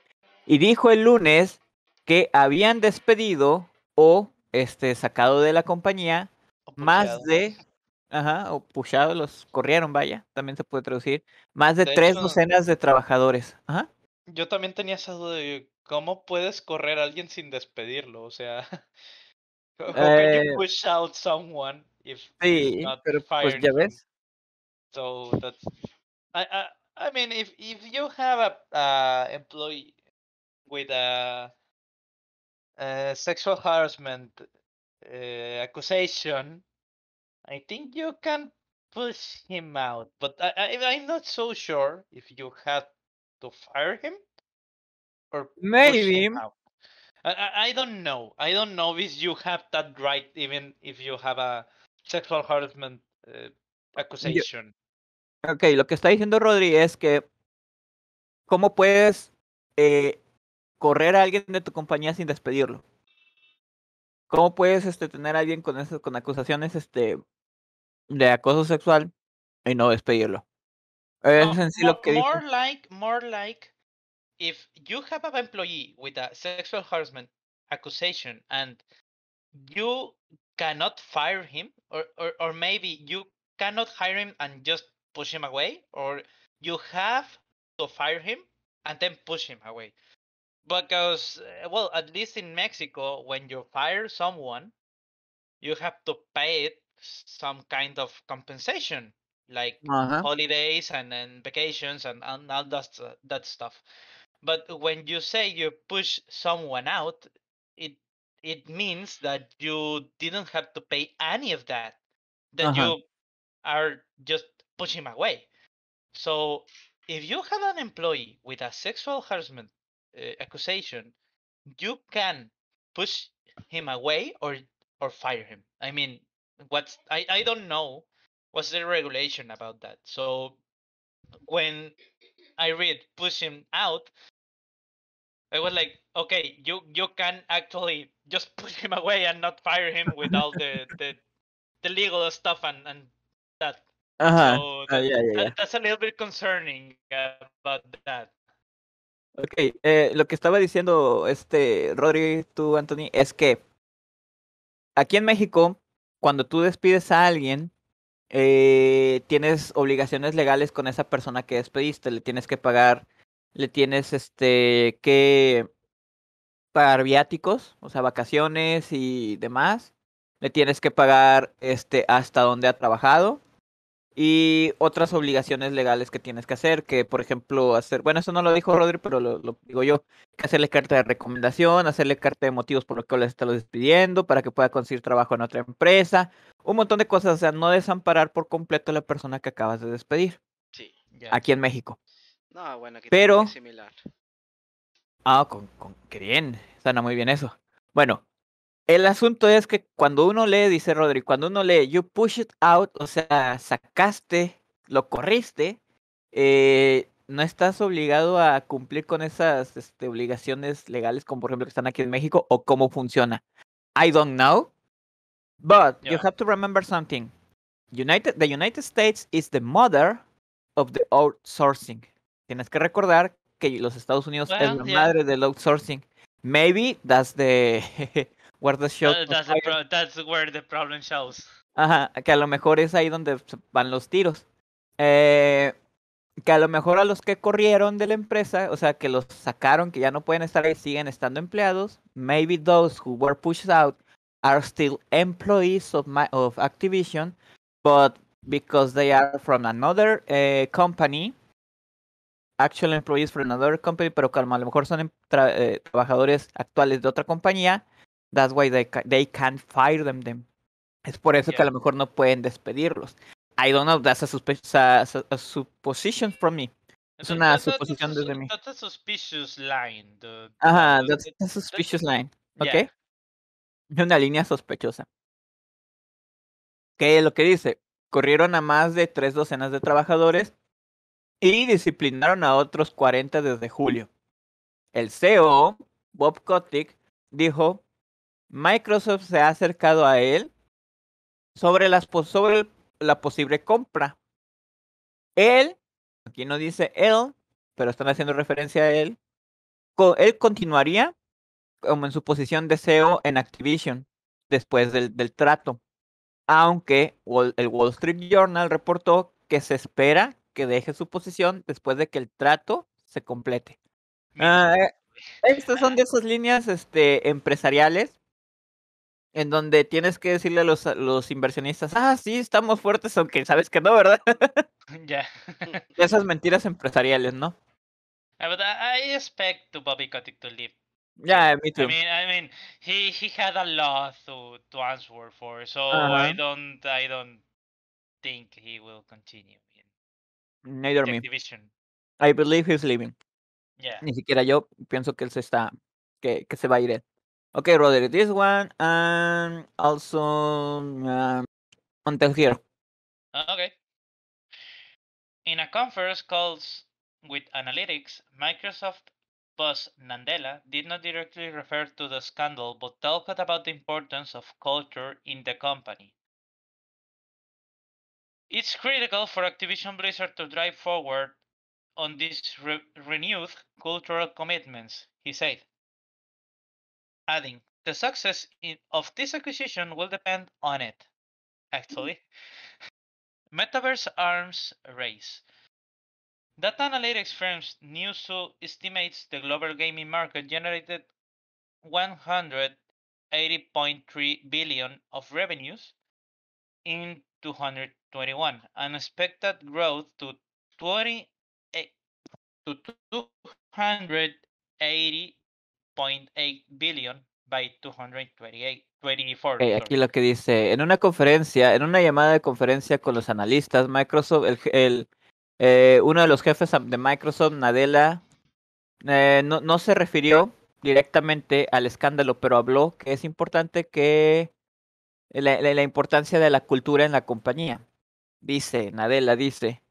Y dijo el lunes que habían despedido o este, sacado de la compañía O más de, ajá, o pushado, los corrieron, vaya, también se puede traducir, más de, De tres hecho- docenas de trabajadores. Ajá. Yo también tenía esa duda de ¿cómo puedes correr a alguien sin despedirlo? O sea, how can you Eh, push out someone if sí, not pero pues ya ves. So that's I I I mean if if you have a uh, employee with a, uh sexual harassment uh, accusation, I think you can push him out. But I, I I'm not so sure if you have to fire him or Maybe. him. I, I don't know. I don't know if you have that right even if you have a sexual harassment uh, accusation. Ok, lo que está diciendo Rodri es que cómo puedes eh, correr a alguien de tu compañía sin despedirlo. ¿Cómo puedes este, tener a alguien con eso, con acusaciones este, de acoso sexual y no despedirlo? Es No, en sí more, lo que dijo. more like more like if you have an employee with a sexual harassment accusation and you cannot fire him or, or, or maybe you cannot hire him and just push him away or you have to fire him and then push him away because uh, well at least in mexico when you fire someone you have to pay it some kind of compensation like Ajá. holidays and then vacations and, and all that, that stuff. But when you say you push someone out, it it means that you didn't have to pay any of that. That Uh-huh. you are just pushing away. So if you have an employee with a sexual harassment uh, accusation, you can push him away or or fire him. I mean, what's I I don't know what's the regulation about that. So when I read push him out, I was like, okay, you you can actually just push him away and not fire him with all the the, the legal stuff and and that. Ajá. So Ah, that, ya, ya, that- that's a little bit concerning uh, about that. Ok, eh, lo que estaba diciendo este Rodri, tú, Anthony, es que aquí en México, cuando tú despides a alguien, eh, tienes obligaciones legales con esa persona que despediste, le tienes que pagar, le tienes este que pagar viáticos, o sea, vacaciones y demás, le tienes que pagar este hasta donde ha trabajado y otras obligaciones legales que tienes que hacer, que por ejemplo hacer, bueno, eso no lo dijo Rodri, pero lo, lo digo yo, que hacerle carta de recomendación, hacerle carta de motivos por los cuales está lo despidiendo, para que pueda conseguir trabajo en otra empresa, un montón de cosas, o sea, no desamparar por completo a la persona que acabas de despedir, Sí. Aquí en México. No, bueno, aquí Pero- es similar. Ah, con, con, qué bien, suena muy bien eso. Bueno, el asunto es que cuando uno lee, dice Rodri, cuando uno lee, you push it out, o sea, sacaste, lo corriste, eh, no estás obligado a cumplir con esas este, obligaciones legales, como por ejemplo que están aquí en México, o cómo funciona. I don't know, but you have to remember something. United, the United States is the mother of the outsourcing. Tienes que recordar que los Estados Unidos es la yeah. madre del outsourcing. Maybe that's the where the show that's, the that's where the problem shows. Ajá, que a lo mejor es ahí donde van los tiros. Eh, que a lo mejor a los que corrieron de la empresa, o sea, que los sacaron, que ya no pueden estar ahí, siguen estando empleados. Maybe those who were pushed out are still employees of, my, of Activision, but because they are from another eh, company, actual employees from another company, pero que a lo mejor son em- tra- eh, trabajadores actuales de otra compañía, that's why they, ca- they can't fire them. them. Es por eso que a lo mejor no pueden despedirlos. I don't know, that's a, a, a supposition from me. Es una that's suposición desde mí. That's a suspicious line. the- Ajá, that's the- a suspicious line. yeah. ¿Ok? Es una línea sospechosa. Que lo que dice, corrieron a más de tres docenas de trabajadores y disciplinaron a otros 40 desde julio. El CEO, Bob Kotick, dijo, Microsoft se ha acercado a él sobre, las, sobre la posible compra. Él, aquí no dice él, pero están haciendo referencia a él, él continuaría como en su posición de CEO en Activision después del, del trato. Aunque el Wall Street Journal reportó que se espera que deje su posición después de que el trato se complete. Ah, eh, Estas son de esas líneas este, empresariales en donde tienes que decirle a los, a los inversionistas, ah, sí, estamos fuertes, aunque sabes que no, ¿verdad? yeah. De esas mentiras empresariales, ¿no? Uh, but I, I expect to Bobby Kotick to leave. Ya, me too. I mean, I mean, he he had a lot to to answer for, so I Uh-huh. don't I don't think he will continue in Neither the me. division. I believe he's leaving. Yeah. Ni siquiera yo pienso que él se está, que, que se va a ir él. Ok, Roderick, this one, and also um, until here. Uh, Okay. In a conference called with analytics, Microsoft boss Nandela did not directly refer to the scandal but talked about the importance of culture in the company. It's critical for Activision Blizzard to drive forward on these re- renewed cultural commitments, he said adding, the success in, of this acquisition will depend on it. Mm-hmm. Actually, metaverse arms race. Data analytics firms Newzoo estimates the global gaming market generated 180.3 billion of revenues in 221 and expected growth to 28 to 280 billion by 228. 24, aquí lo que dice, en una conferencia, en una llamada de conferencia con los analistas, Microsoft, el, eh, uno de los jefes de Microsoft, Nadella, eh, no, no se refirió directamente al escándalo, pero habló que es importante que la, la, importancia de la cultura en la compañía. Dice, Nadella dice,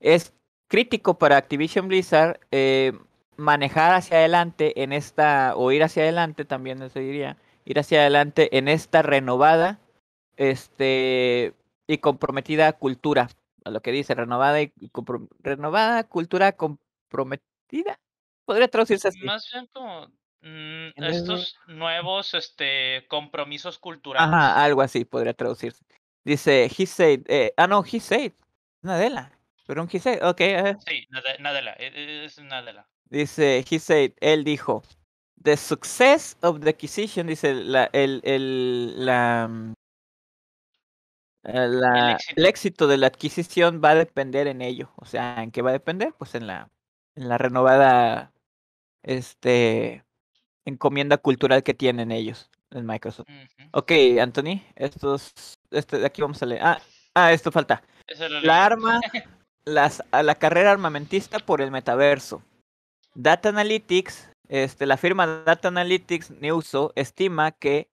es crítico para Activision Blizzard eh, manejar hacia adelante en esta, o ir hacia adelante también se diría, ir hacia adelante en esta renovada este y comprometida cultura, a lo que dice, renovada y renovada cultura comprometida. Podría traducirse así. Más bien como mm, estos nuevos este compromisos culturales. Ajá, algo así podría traducirse. Dice, he said, eh, ah no, he said, Nadella, pero un he said, ok, eh, Sí, Nade- Nadella, e- e- es Nadella. Dice, he said, él dijo, the success of the acquisition, dice, la, el, el, la, mm, eh, la- éxito. el éxito de la adquisición va a depender en ello. O sea, ¿en qué va a depender? Pues en la, en la renovada, este, encomienda cultural que tienen ellos en Microsoft. Ujú. Ok, Anthony, estos, este de aquí vamos a leer. Ah, ah, esto falta. Eso. La arma, las, a la carrera armamentista por el metaverso. Data Analytics, este, la firma Data Analytics Newzoo estima que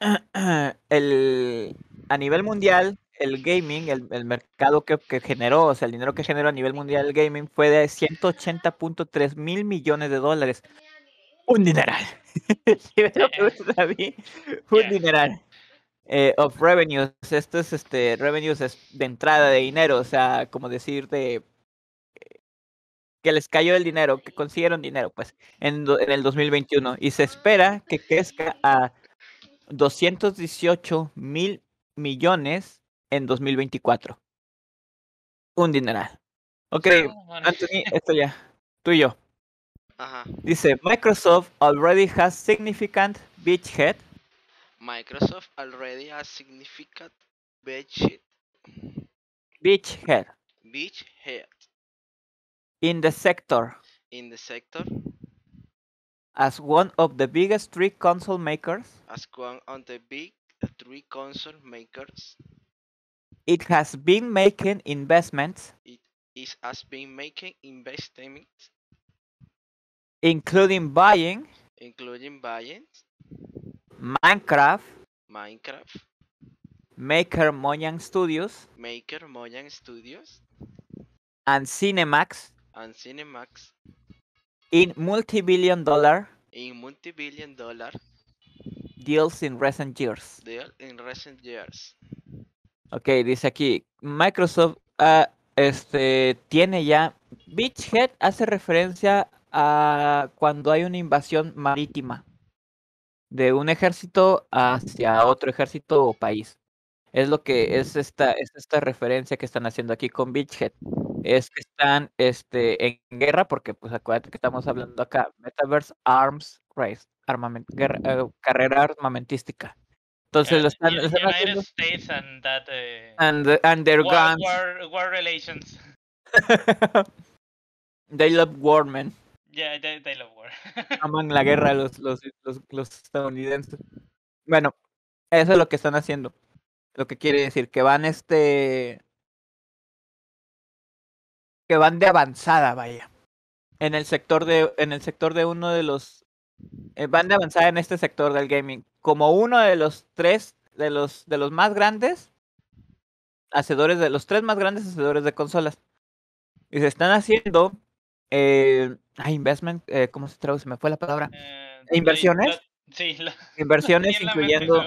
el, a nivel mundial el gaming, el, el mercado que, que generó, o sea, el dinero que generó a nivel mundial el gaming fue de 180.3 mil millones de dólares. Un dineral. Un dineral. Eh, of revenues, esto es este, revenues es de entrada de dinero, o sea, como decir de que les cayó el dinero, que consiguieron dinero, pues, en, do- en el 2021. Y se espera que crezca a 218 mil millones en 2024. Un dineral. Ok, bueno. Anthony, esto ya. Tú y yo. Ajá. Dice, Microsoft already has significant beachhead Microsoft already has significant beachhead, beachhead beachhead in the sector. In the sector. As one of the biggest three console makers. as one of the big three console makers. It has been making investments, It has been making investments, including buying. Including buying. Minecraft, Minecraft, Maker Mojang Studios, Maker Mojang Studios, and Cinemax and Cinemax in multi-billion dollar in multi-billion dollar deals in recent years. deal in recent years. Ok, dice aquí, Microsoft ah, este, tiene ya, Beachhead hace referencia a cuando hay una invasión marítima de un ejército hacia otro ejército o país. Es lo que es esta, es esta referencia que están haciendo aquí con Beachhead. Es que están este, en guerra, porque pues acuérdate que estamos hablando acá, Metaverse Arms Race, armament, guerra, eh, carrera armamentística. Entonces lo están, están United haciendo States and that uh, and, and their war, guns. war, war relations. They love war, man. Yeah, they, they love war. Aman la guerra los, los, los, los estadounidenses. Bueno, eso es lo que están haciendo. Lo que quiere decir que van este. Que van de avanzada, vaya. En el sector de. En el sector de uno de los. eh, van de avanzada en este sector del gaming. Como uno de los tres. De los, de los más grandes. Hacedores de. Los tres más grandes hacedores de consolas. Y se están haciendo. Eh, ah, investment. eh, ¿Cómo se traduce? Me fue la palabra. Eh, ¿Inversiones? la- sí, la- Inversiones incluyendo.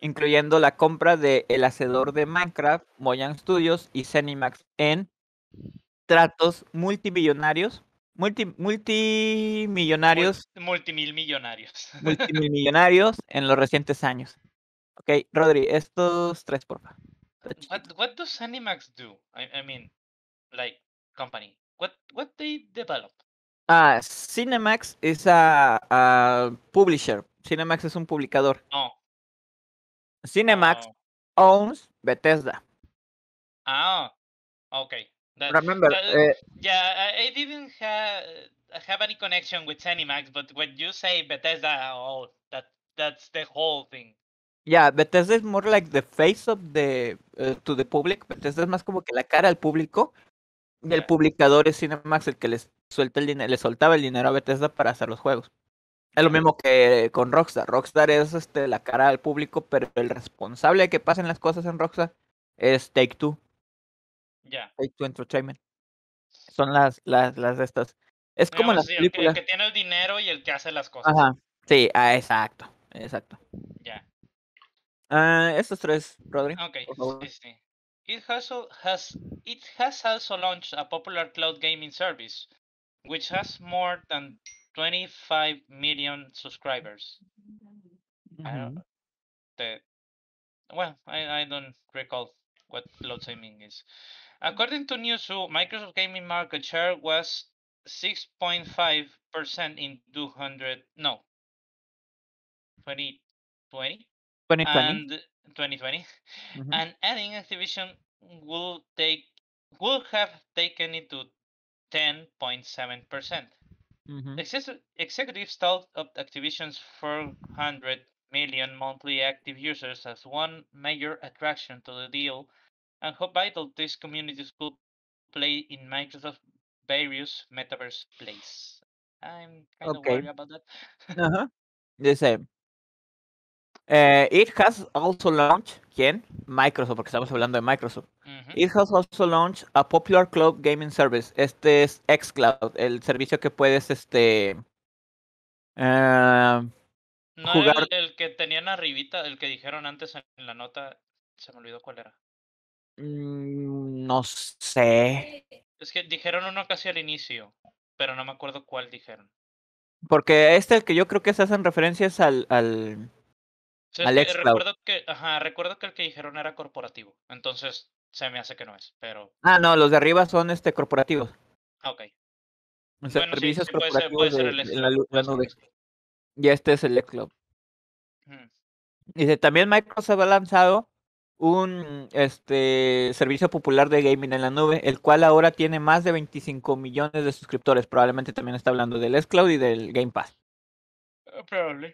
incluyendo la compra de el hacedor de Minecraft, Mojang Studios y Zenimax en tratos multimillonarios, multi, multimillonarios, Mul- Multimil millonarios. multimillonarios en los recientes años. Ok, Rodri, estos tres, porfa. what what does Animax do? I, I mean, like company. What what they develop? Ah, Cinemax es a, a publisher. Cinemax es un publicador. Oh, Cinemax oh. owns Bethesda. Ah, okay. That, Remember, that- eh, yeah, I, I didn't ha- have any connection with Animax, but when you say Bethesda, oh, that that's the whole thing. Yeah, Bethesda es more like the face of the uh, to the public. Bethesda es más como que la cara al público. Y el Ya. publicador es Cinemax el que les suelta el dinero, le soltaba el dinero a Bethesda para hacer los juegos. Es lo mismo que con Rockstar. Rockstar es este la cara al público, pero el responsable de que pasen las cosas en Rockstar es Take Two, Ya. Take Two Entertainment. Son las las las de estas. Es como Digamos las así, el, que, el películas. que tiene el dinero y el que hace las cosas. Ajá. Sí, ah, exacto, exacto. Ya. Ah, estos tres, Rodri. Favor. sí, sí. It also has it has also launched a popular cloud gaming service, which has more than 25 million subscribers. I don't, the, well, I, I don't recall what cloud gaming is. According to Newzoo, Microsoft gaming market share was 6.5% in 200 no 2020 2020. and 2020 Ujú. Mm-hmm. and adding Activision will take would have taken it to 10.7%. Ujú. Execu- Executives told of Activision's 400 million monthly active users as one major attraction to the deal and how vital these communities could play in Microsoft's various metaverse plays. I'm kind of Okay. worried about that. Ajá. Dice. eh, it has also launched. ¿Quién? Microsoft, porque estamos hablando de Microsoft. It has also launched a popular cloud gaming service. Este es xCloud, el servicio que puedes, este. eh, No jugar- el, el que tenían arribita, el que dijeron antes en la nota, se me olvidó cuál era. Mm, no sé. Es que dijeron uno casi al inicio, pero no me acuerdo cuál dijeron. Porque este, el que yo creo que se hacen referencias al. al es Al xCloud. recuerdo que, ajá, recuerdo que el que dijeron era corporativo, entonces se me hace que no es, pero, ah, no, los de arriba son este corporativos. ah, ok. O sea, Bueno, sí, servicios sí, puede ser, puede corporativos ser de- el en la, nube. Y este es el xCloud. Ujú. Dice, también Microsoft ha lanzado un este servicio popular de gaming en la nube, el cual ahora tiene más de 25 millones de suscriptores. Probablemente también está hablando del xCloud y del Game Pass. Uh, probably.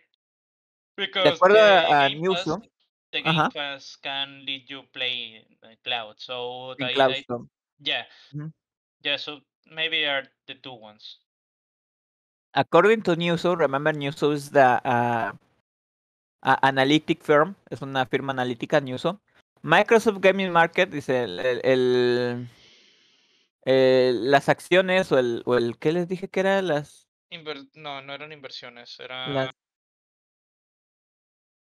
Because acuerdo the a- Pass- the Game ajá. Pass can let you play uh, cloud, so en I- Cloud I- Storm. yeah, Ujú. yeah, so maybe are the two ones. According to Newzoo, remember Newzoo is the uh, analytic firm, es una firma analítica Newzoo. Microsoft Gaming Market dice el, el- el- el- las acciones o el, o el ¿qué les dije que era? Las Inver- no, no eran inversiones, era las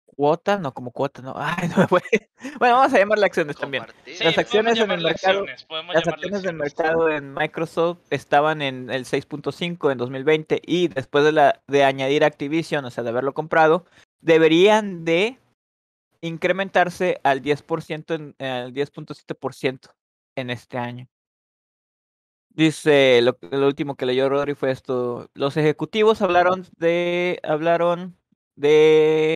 cuotas, no como cuotas, no. Ay, no me fue. Bueno, vamos a llamarle acciones también. Sí, las acciones en el mercado- acciones, Las acciones del mercado en Microsoft estaban en el 6.5 en 2020 y después de, la, de añadir Activision, o sea, de haberlo comprado, deberían de incrementarse al 10%, en, al 10.7% en este año. Dice, lo, último que leyó Rodri fue esto. Los ejecutivos hablaron de, hablaron de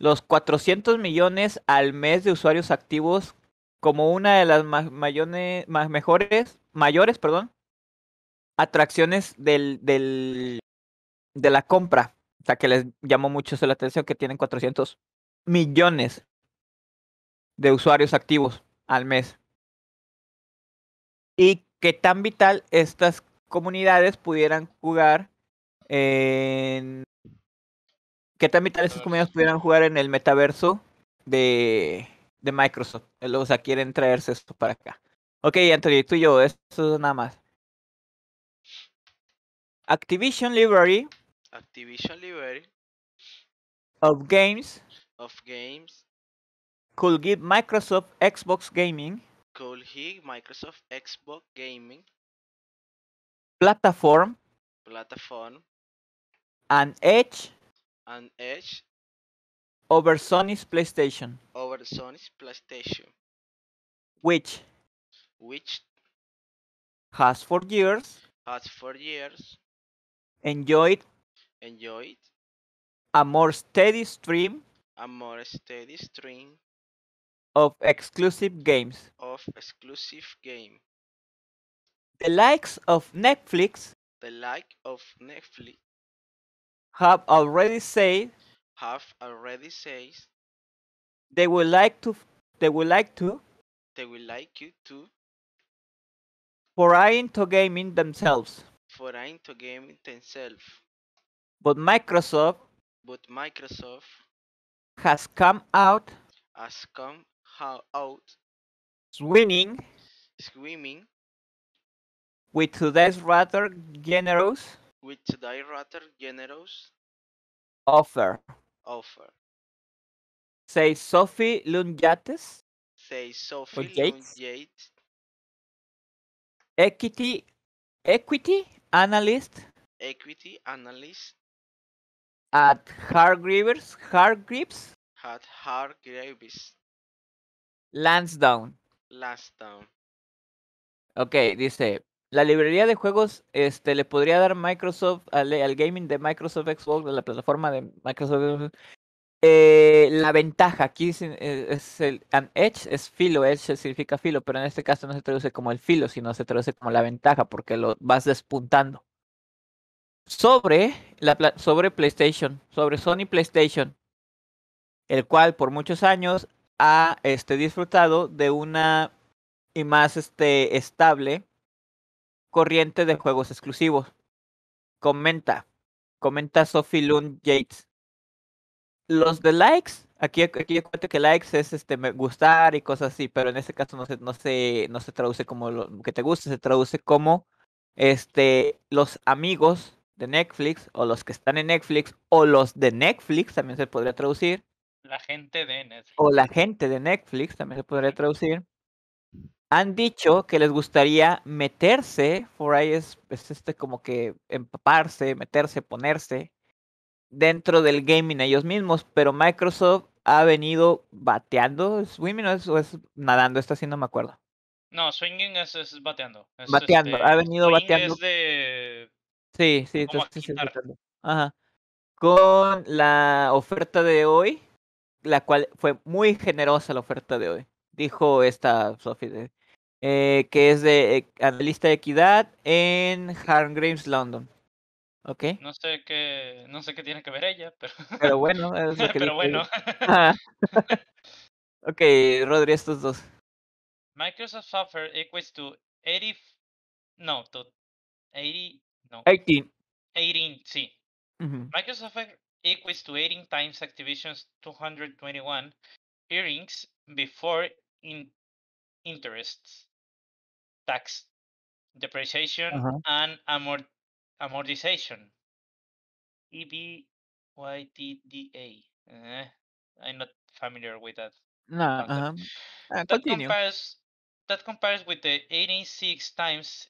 los 400 millones al mes de usuarios activos como una de las ma- mayone- más mejores, mayores, perdón, atracciones del, del, de la compra. O sea, que les llamó mucho la atención que tienen 400 millones de usuarios activos al mes. Y que tan vital estas comunidades pudieran jugar en... Que tan vital estas comunidades pudieran jugar en el metaverso de, de Microsoft. O sea, quieren traerse esto para acá. Ok, Anthony, tú y yo, esto es nada más. Activision Library Activision Library of Games of Games. Could give Microsoft Xbox Gaming. Could hit Microsoft Xbox Gaming. Platform. Platform. An edge. And edge. Over Sony's PlayStation, over Sony's PlayStation, which? Which? Has for years. Has for years. Enjoyed. Enjoyed. A more steady stream a more steady stream of exclusive games. of exclusive game, The likes of Netflix the like of Netflix have already said have already said they would like to they would like to they would like you to foray into gaming themselves. foreign into gaming themselves, But Microsoft but Microsoft has come out. Has come out. Swimming. Swimming. With today's rather generous with today rather generous offer, offer, says Sophie Lunyates, says Sophie? Yates, equity equity analyst. Equity analyst at Hargreaves Hargreaves had hard graves Lansdowne. last down. Ok, dice, la librería de juegos este, le podría dar Microsoft al, al gaming de Microsoft Xbox, de la plataforma de Microsoft, eh, la ventaja. Aquí eh, es el an edge, es filo, edge significa filo, pero en este caso no se traduce como el filo, sino se traduce como la ventaja, porque lo vas despuntando. Sobre, sobre PlayStation, sobre Sony PlayStation, el cual por muchos años ha este, disfrutado de una y más este, estable corriente de juegos exclusivos. Comenta, comenta Sophie Lund Yates. Los de likes, aquí, aquí yo cuento que likes es este me gustar y cosas así, pero en este caso no se, no se, no se traduce como que te guste, se traduce como este los amigos de Netflix o los que están en Netflix o los de Netflix también se podría traducir La gente de Netflix. o la gente de Netflix, también se podría traducir, han dicho que les gustaría meterse, por ahí es, es este como que empaparse, meterse, ponerse dentro del gaming ellos mismos, pero Microsoft ha venido bateando, swimming o es, o es nadando, está haciendo, no me acuerdo. No, swinging es, es bateando. es, Bateando, ha este, venido swing bateando. Es de. Sí, sí, entonces sí, sí. Ajá. Con la oferta de hoy, la cual fue muy generosa la oferta de hoy. Dijo esta Sophie, eh, que es de eh, analista de equidad en Hargreaves, London. ¿Ok? No sé qué. No sé qué tiene que ver ella, pero. Pero bueno, es lo que pero bueno. Ajá. ok, Rodri, estos dos. Microsoft software equates to 80. f- No, to 80. No. 18. 18, sí. Ujú. Microsoft e- equates to 18 times Activision's 221 earnings before in interests, tax, depreciation, Ajá. and amort amortization. E EBYTDA. Eh, I'm not familiar with that. No, ajá. Ah, That compares that compares with the 86 times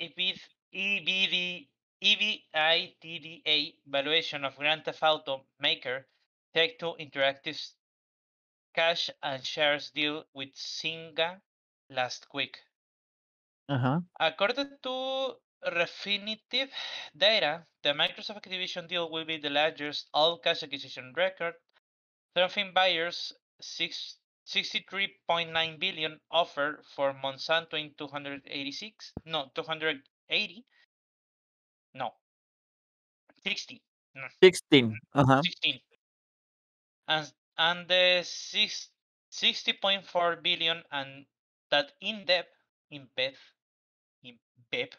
EBIT, EBD, EBITDA valuation of Grand Theft Auto maker Take-Two Interactive's cash and shares deal with Singa last week. Ajá. According to Refinitiv data, the Microsoft Activision deal will be the largest all-cash acquisition record, throwing buyers six, 63.9 billion offer for Monsanto in 286, no, 280, no, 60, no, 16. Ajá. Uh-huh. 16, and and the six, 60.4 billion and that in depth in BEP, in BEP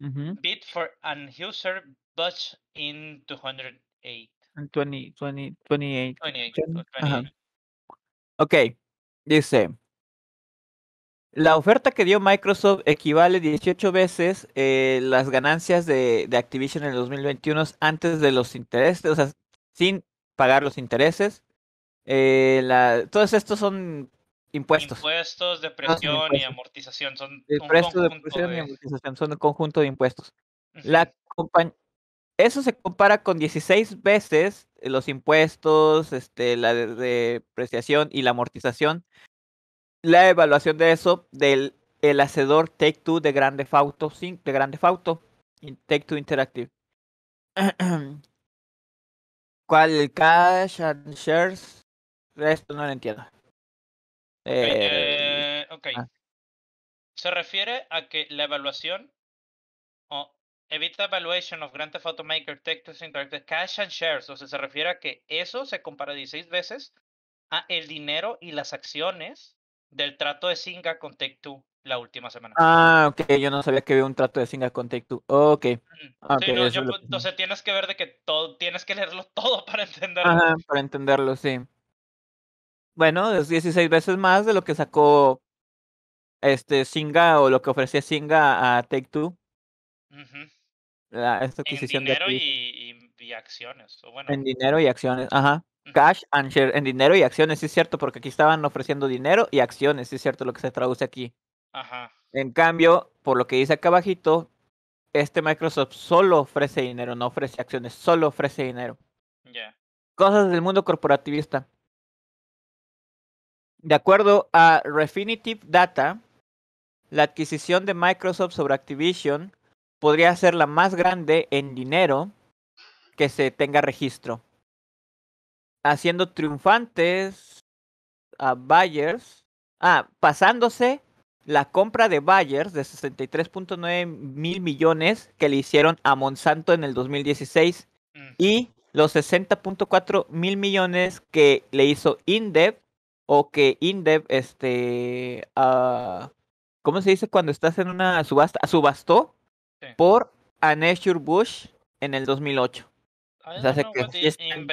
Ujú. Mm-hmm. bid for an user budget in 208, En 20, 20, 28. 28, Twen- or Ajá. 28. Uh-huh. Ok, dice, la oferta que dio Microsoft equivale 18 veces eh, las ganancias de, de Activision en el 2021 antes de los intereses, o sea, sin pagar los intereses. Eh, la, todos estos son impuestos. Impuestos, depresión y amortización son El un precio de conjunto presión y amortización son un conjunto de impuestos. La Eso se compara con 16 veces los impuestos, este, la de- depreciación y la amortización. La evaluación de eso del el hacedor Take Two de Grande Auto, de Grande Auto, Take Two Interactive. ¿Cuál? El cash and shares. Esto no lo entiendo. ok, Eh, eh, ok. ah. Se refiere a que la evaluación o evita evaluation of Grand Theft Auto Maker Tech Two Interactive Cash and Shares, o sea, se refiere a que eso se compara 16 veces a el dinero y las acciones del trato de Singa con Take Two la última semana. Ah, ok, yo no sabía que había un trato de singa con Take Two. Ok. Ujú. Sí, ok, no, eso yo, es lo que- entonces tienes que ver de que todo, tienes que leerlo todo para entenderlo. Ajá, para entenderlo, sí. Bueno, es 16 veces más de lo que sacó este Singa o lo que ofrecía Singa a Take Two. La, esta En adquisición de dinero y, Activision. y- y acciones. O bueno, en dinero y acciones. Ajá. Cash and share. En dinero y acciones, sí es cierto, porque aquí estaban ofreciendo dinero y acciones, sí es cierto lo que se traduce aquí. ajá. En cambio, por lo que dice acá abajito, este Microsoft solo ofrece dinero, no ofrece acciones, solo ofrece dinero. Ya. Cosas del mundo corporativista. De acuerdo a Refinitiv Data, la adquisición de Microsoft sobre Activision podría ser la más grande en dinero que se tenga registro, haciendo triunfantes a Bayers, ah, pasándose la compra de Bayers de 63.9 mil millones que le hicieron a Monsanto en el 2016 Mm, y los 60.4 mil millones que le hizo Indev o que Indev, este, ah, ¿cómo se dice cuando estás en una subasta? Subastó Sí. por Anheuser-Busch en el 2008. I sea, don't sé know que what sí the es tan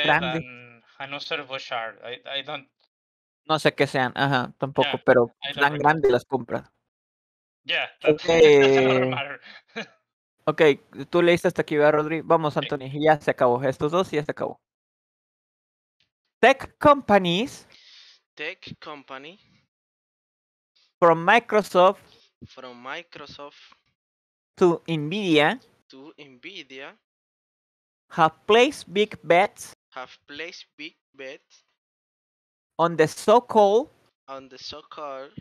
Grande. and Anheuser-Busch are. I, I don't. No sé qué sean, ajá, tampoco, Yeah, pero I don't tan grandes las compras. Yeah, that, matter. Ok, tú leíste hasta aquí, ¿verdad, Rodri? Vamos, Anthony, ya se acabó. Estos dos y ya se acabó. Tech companies Tech company from Microsoft from Microsoft to Nvidia to Nvidia have placed big bets have placed big bets on the so-called on the so-called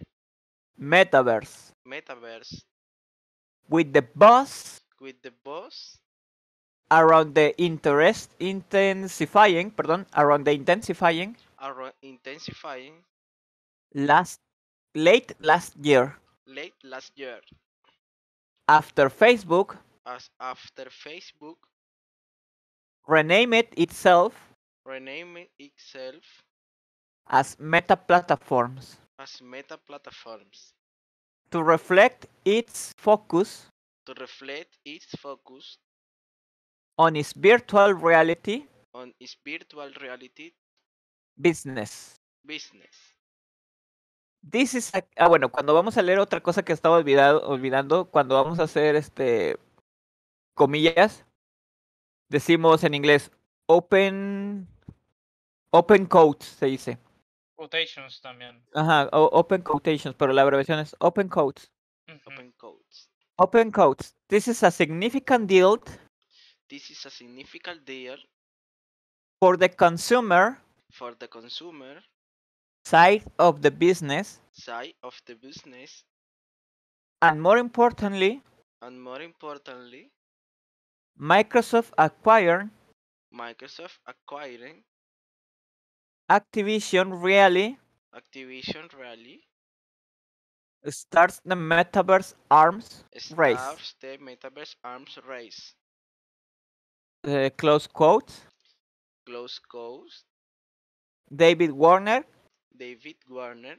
metaverse, metaverse with the buzz with the boss around the interest intensifying, perdón, around the intensifying are intensifying last late last year. late last year. After Facebook as after Facebook renamed itself renamed itself as Meta Platforms as Meta Platforms to reflect its focus to reflect its focus on its virtual reality on its virtual reality business. business. This is a- ah, bueno, cuando vamos a leer otra cosa que estaba olvidado, olvidando, cuando vamos a hacer este comillas, decimos en inglés open open quotes se dice. Quotations también. Ajá, o- open quotations, pero la abreviación es open quotes. Ujú. Open codes. Open quotes. This is a significant deal This is a significant deal for the consumer for the consumer side of the business side of the business And more importantly, and more importantly, Microsoft acquired Microsoft acquiring Activision really Activision Rally starts the metaverse arms race. starts the Metaverse Arms Race. Uh, close quote. Close quote. David Warner, David Warner,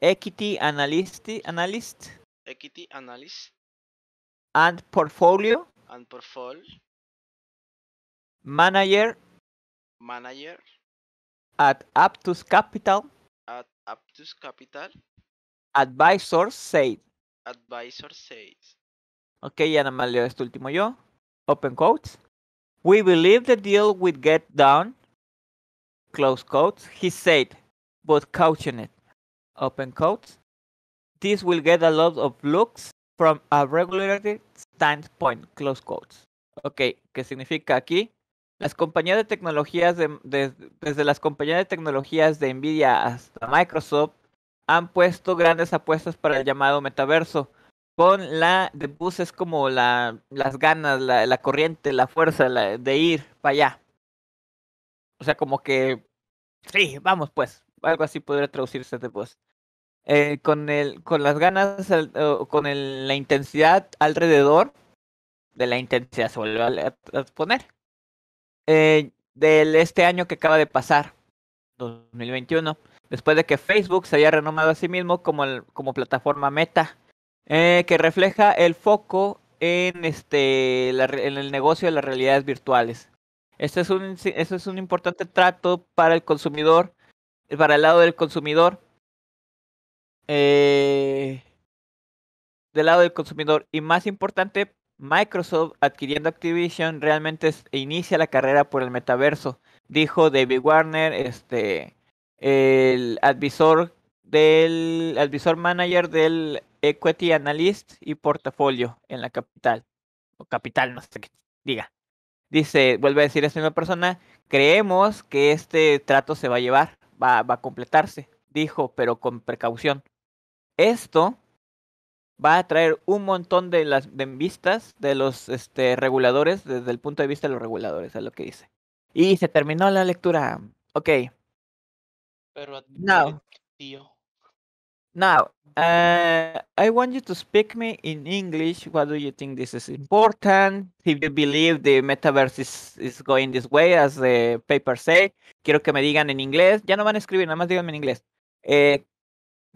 equity analyst, analyst equity analyst and portfolio and portfolio manager manager at Aptus Capital at Aptus Capital Advisor said. Advisor says. Ok, ya nada más leo este último yo. Open quotes. We believe the deal would get done. Close quotes. He said, but caution it. Open quotes. This will get a lot of looks from a regulatory standpoint. Close quotes. Ok, ¿qué significa aquí? Las compañías de tecnologías, de- de- desde las compañías de tecnologías de Nvidia hasta Microsoft, han puesto grandes apuestas para el llamado metaverso con la de bus es como la, las ganas, la, la corriente, la fuerza de ir para allá. O sea, como que, sí, vamos pues, algo así podría traducirse de bus. Eh, con, el, con las ganas, con el- la intensidad alrededor de la intensidad, se vuelve a, poner. Eh, del este año que acaba de pasar, 2021, después de que Facebook se haya renombrado a sí mismo como, el- como plataforma meta eh, que refleja el foco en este en el negocio de las realidades virtuales. Este es un eso es un importante trato para el consumidor, para el lado del consumidor, eh, del lado del consumidor y más importante, Microsoft adquiriendo Activision realmente inicia la carrera por el metaverso, dijo David Warner, este el advisor del manager del Equity Analyst y Portafolio en la capital. O capital, no sé qué diga. Dice, vuelve a decir esta misma persona, creemos que este trato se va a llevar, va, va a completarse, dijo, pero con precaución. Esto va a traer un montón de las de vistas de los este, reguladores, desde el punto de vista de los reguladores, es lo que dice. Y se terminó la lectura. Ok. Pero admit No. it, tío. Now, uh, I want you to speak me in English. What do you think this is important? If you believe the metaverse is, is going this way, as the paper say. Quiero que me digan en inglés. Ya no van a escribir, nada más díganme en inglés. Eh,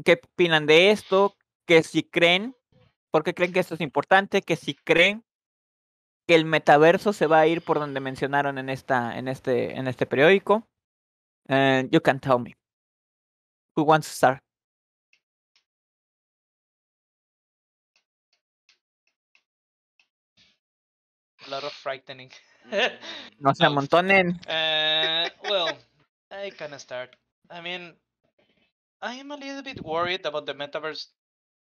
¿Qué opinan de esto? Que si creen, ¿por qué creen que esto es importante? Que si creen que el metaverso se va a ir por donde mencionaron en esta, en este, en este periódico. And you can tell me. Who wants to start? A lot of frightening. No se amontonen. Uh, well, I can start. I mean, I am a little bit worried about the metaverse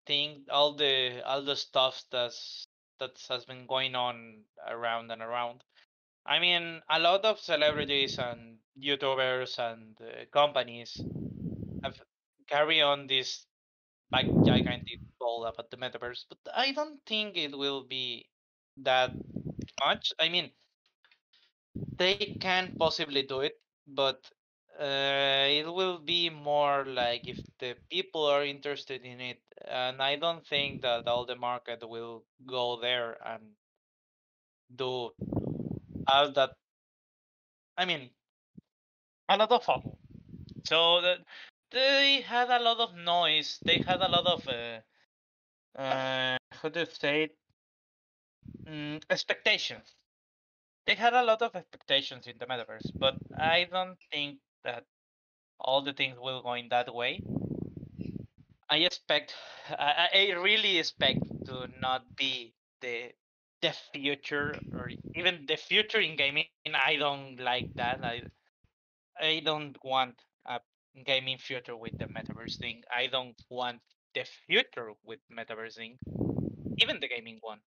thing, all the all the stuff that's that has been going on around and around. I mean, a lot of celebrities and YouTubers and uh, companies have carry on this like gigantic goal about the metaverse, but I don't think it will be that much. I mean, they can possibly do it, but uh, it will be more like if the people are interested in it, and I don't think that all the market will go there and do all that. I mean, a lot of fun. So they had a lot of noise. They had a lot of uh, uh, how do you say it? Mm, expectations. They had a lot of expectations in the metaverse, but I don't think that all the things will go in that way. I expect, I, I really expect to not be the the future or even the future in gaming. I don't like that. I I don't want a gaming future with the metaverse thing. I don't want the future with metaverse thing, even the gaming one.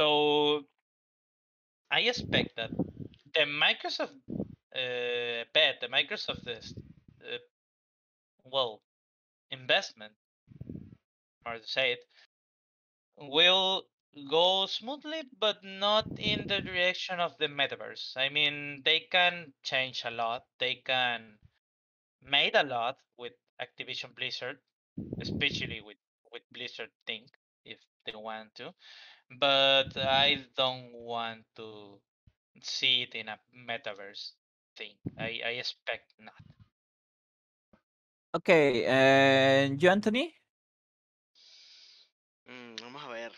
So I expect that the Microsoft uh, the Microsoft uh, well, investment, or to say it, will go smoothly, but not in the direction of the metaverse. I mean, they can change a lot. They can made a lot with Activision Blizzard, especially with with Blizzard Think if they want to. But I don't want to see it in a metaverse thing. I, I expect not. Okay, and you, Anthony? Mm, vamos a ver.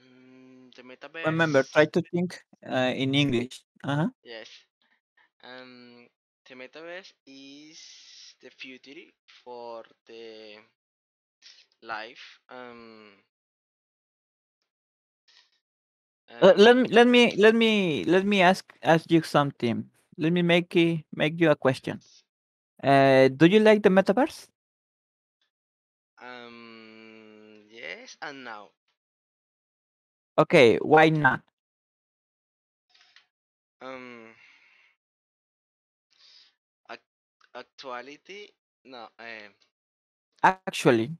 Mm, the metaverse. Remember, try to think uh, in English. Uh-huh. Yes. Um, the metaverse is the future for the life. Um, Uh, let me let me let me let me ask ask you something. Let me make it, make you a question. Uh, do you like the metaverse? um, yes and no. Okay, why not? Um, ac- actuality, no. Um, Actually,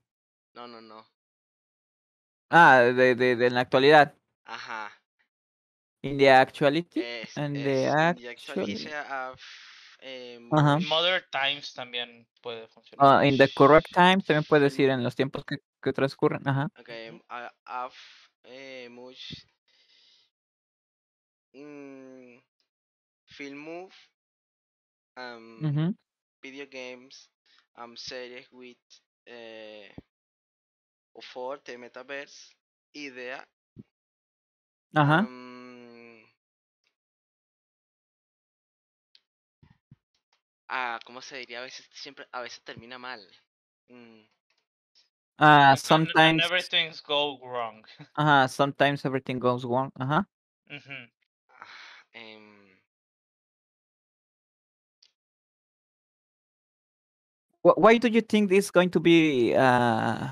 no, no, no. ah, de, de, de la actualidad. Ajá. In the actuality, Es, and es, the in the actuality actually, se have eh, Ajá. much Modern Times también puede funcionar. uh, in the correct time, también puede decir en los tiempos que, que transcurren. Ajá. Okay, um, I have eh, much mm, film move, um, Ujú. video games, um, series with eh, for the metaverse, idea, Ajá. um, ah, ¿cómo se diría? A veces siempre, a veces termina mal. Mm, Uh, sometimes, everything's go wrong. uh, sometimes everything goes wrong. Uh-huh. Mhm. em, Wh- Why do you think this is going to be uh,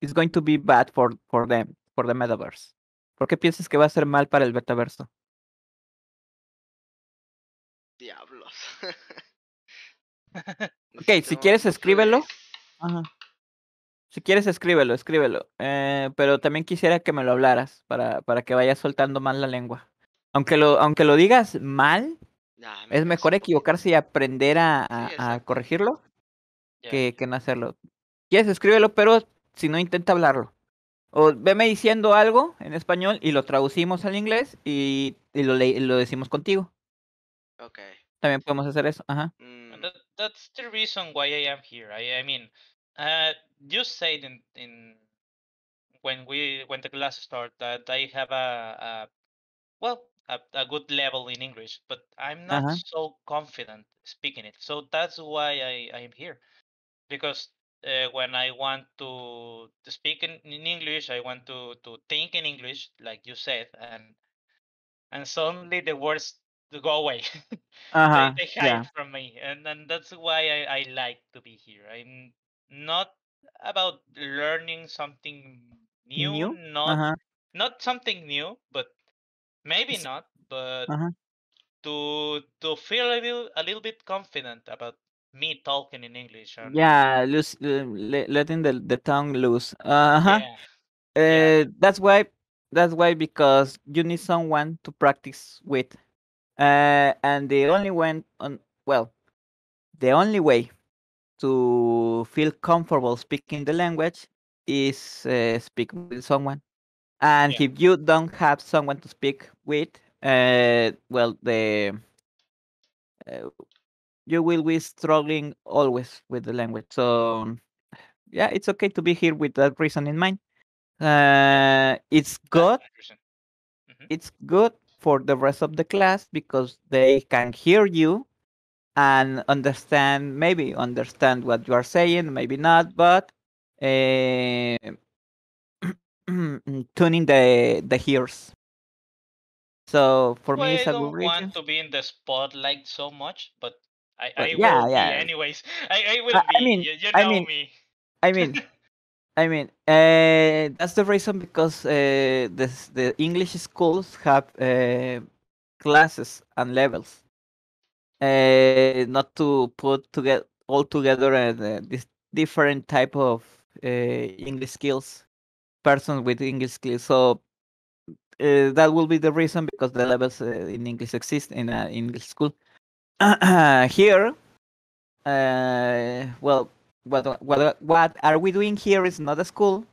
is going to be bad for for them for the metaverse? ¿Por qué piensas que va a ser mal para el metaverso? diablos. Ok, si quieres escríbelo. Ajá. Si quieres escríbelo, escríbelo. Eh, pero también quisiera que me lo hablaras para, para que vayas soltando más la lengua. Aunque lo, aunque lo digas mal, me es mejor equivocarse y aprender a, a- corregirlo Yeah. que, que no hacerlo. Quieres escríbelo, pero si no intenta hablarlo. O veme diciendo algo en español y lo traducimos al inglés y, y lo, le- y lo decimos contigo. Ok. También podemos hacer eso. Ajá. mm, that, that's the reason why I am here. I, I mean, uh, you said in, in when we when the class start that I have a, a well a, a good level in English, but I'm not Uh-huh. so confident speaking it. So that's why I, I am here, because uh, when I want to, to speak in, in English, I want to, to think in English, like you said, and and suddenly the words go away. Ajá. they, uh-huh, they hide from me and, and that's why I, I like to be here i'm not about learning something new, New? not Ajá. not something new but maybe S- not but Ajá. to to feel a little a little bit confident about me talking in english and Yeah, loose, uh, letting the, the tongue loose. Uh-huh. yeah Uh, Yeah. that's why that's why because you need someone to practice with. Uh, and the only one on well, the only way to feel comfortable speaking the language is uh, speak with someone. And Yeah. if you don't have someone to speak with, uh, well, the uh, you will be struggling always with the language. So yeah, it's okay to be here with that reason in mind. Uh, it's good. Mhm. It's good for the rest of the class because they can hear you and understand, maybe understand what you are saying, maybe not, but uh, tuning the the ears. So for Well, me, I it's a good don't reason. want to be in the spotlight so much but i, I yeah, will yeah. be anyways i, I will I- be I mean- you, you I know mean- me I mean, I mean, uh, that's the reason because uh, the the English schools have uh, classes and levels, uh, not to put together all together uh, this different type of uh, English skills, persons with English skills. So uh, that will be the reason because the levels uh, in English exist in an English school. here, uh, well, what what what are we doing here is not a school,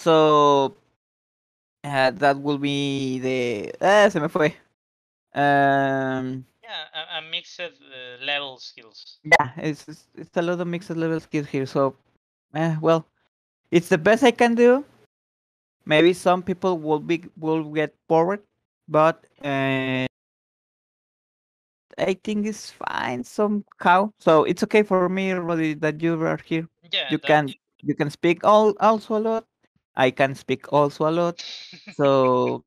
so uh, that will be the ah, se me fue. Um, Yeah, a, a mixed uh, level skills. yeah, it's, it's it's a lot of mixed level skills here. So, eh, well, it's the best I can do. Maybe some people will be will get bored, but uh, I think it's fine somehow. So it's okay for me, Roddy, that you are here. Yeah, You can you can speak all also a lot. I can speak also a lot. So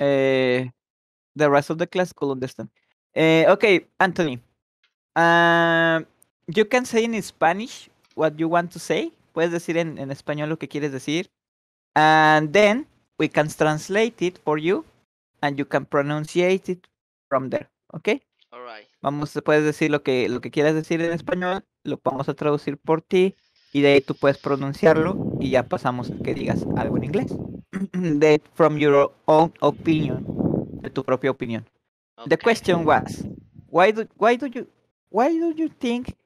uh, the rest of the class could understand. Uh, okay, Anthony. Um, you can say in Spanish what you want to say. Puedes decir en, en español lo que quieres decir. And then we can translate it for you and you can pronunciate it from there. Okay? Vamos, puedes decir lo que, lo que quieras decir en español, lo vamos a traducir por ti y de ahí tú puedes pronunciarlo y ya pasamos a que digas algo en inglés. de, from your own opinion, de tu propia opinión. The okay. question was, why do, why do you, why do you think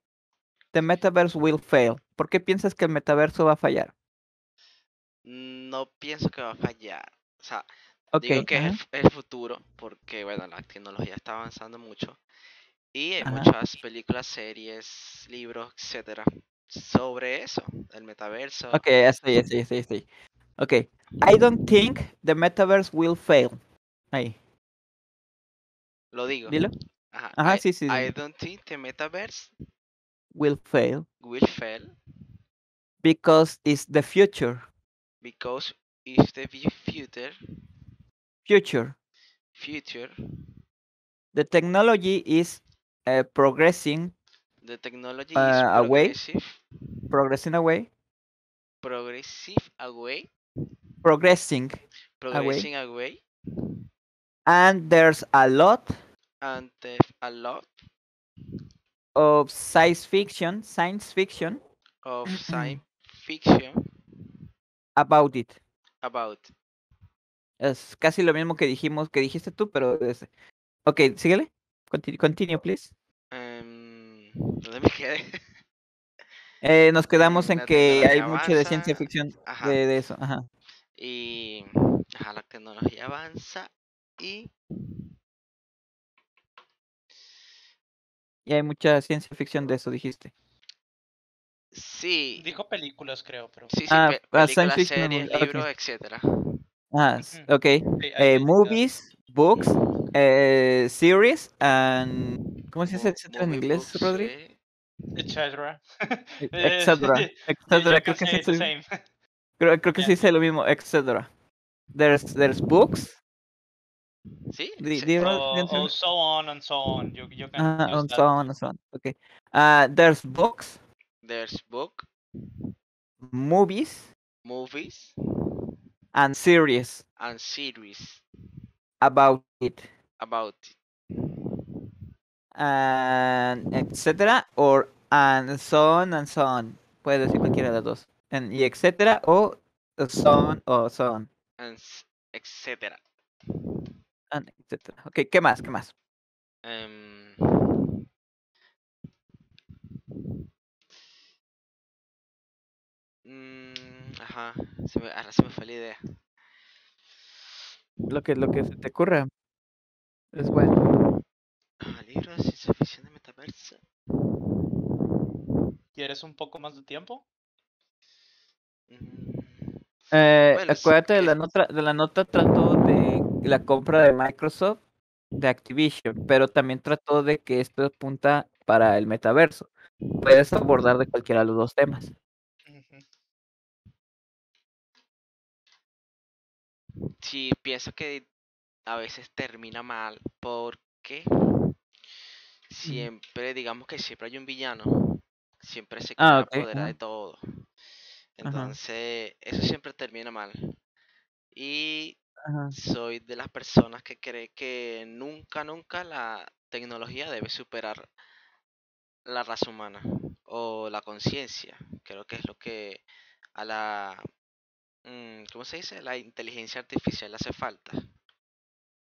the metaverse will fail? ¿Por qué piensas que el metaverso va a fallar? No pienso que va a fallar. O sea, Ok, digo que es el futuro porque, bueno, la tecnología está avanzando mucho. Y hay Ajá. muchas películas, series, libros, etcétera, sobre eso, el metaverso. ok, ya estoy, ya estoy. Ok, I don't think the metaverse will fail. Ahí, Lo digo. dilo. Ajá. Ajá, I, sí, sí, I sí. don't think the metaverse Will fail will fail because it's the future. because it's the fu- future, Future. future, The technology is uh, progressing, the technology is Uh, away? progressing away, progressive away, progressing, progressing away, and there's a lot and there's a lot of science fiction, science fiction of science fiction about it. about Es casi lo mismo que dijimos, que dijiste tú, pero es... Ok, síguele. Continue, continue, please. ¿Dónde me quedé? Eh, nos quedamos en la que hay tecnología mucho de ciencia avanza, ficción Ajá. de, de eso. Ajá. Y ajá, la tecnología avanza y Y hay mucha ciencia ficción de eso, dijiste. sí, Dijo películas, creo, pero. sí, sí, Ah, pe- ah, science películas, fiction series, libros, etcétera. Ah, s- Ujú. ok. Sí, Eh, movies, books, eh, series, and... ¿Cómo se dice etcétera en inglés, books, Rodri? eh, Etcétera. Eh, Etcétera, etcétera, creo que say sí it the es el- same. Creo, creo que Yeah. sí dice lo mismo, etcétera. There's, there's books. Sí, Di- sí, di- O, di- o so on and so on. You, you can Ah, use and that. so on and so on. Okay. Uh, there's books, there's book, movies, movies, and series and series about it. About it. And etcétera, or and so on and so on. Puedes decir cualquiera de las dos. And, y etcétera, o so on, o so on. and etcétera. And etcétera. Ok, ¿qué más? ¿Qué más? Em, mm, ajá, se me, ahora se me fue la idea. Lo que, lo que se te ocurra. Es bueno. Ah, libro de ciencia ficción de metaverso. ¿Quieres un poco más de tiempo? Mm, Eh, Bueno, acuérdate de la nota, de la nota trató de la compra de Microsoft de Activision, pero también trató de que esto apunta para el metaverso. Puedes abordar de cualquiera de los dos temas. Sí, pienso que a veces termina mal porque siempre, digamos que siempre hay un villano, siempre se Ah, quiere ok, apoderar de todo. Entonces, eso siempre termina mal. Y Ajá. soy de las personas que cree que nunca, nunca la tecnología debe superar la raza humana. o la conciencia. Creo que es lo que a la, mm, ¿cómo se dice? La inteligencia artificial le hace falta.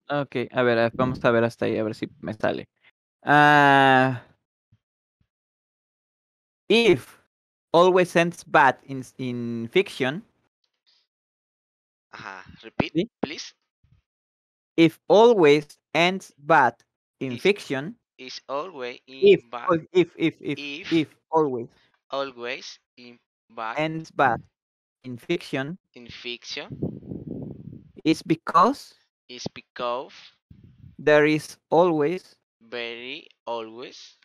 Ok, a ver, vamos a ver hasta ahí, a ver si me sale. Ah, if always ends bad in, in fiction, Ajá, repeat, ¿Sí? please. if always ends bad in If- fiction, Is always in if, bad, if, if, if, if- if always always in bad ends bad in fiction, in fiction it's because is because there is always very always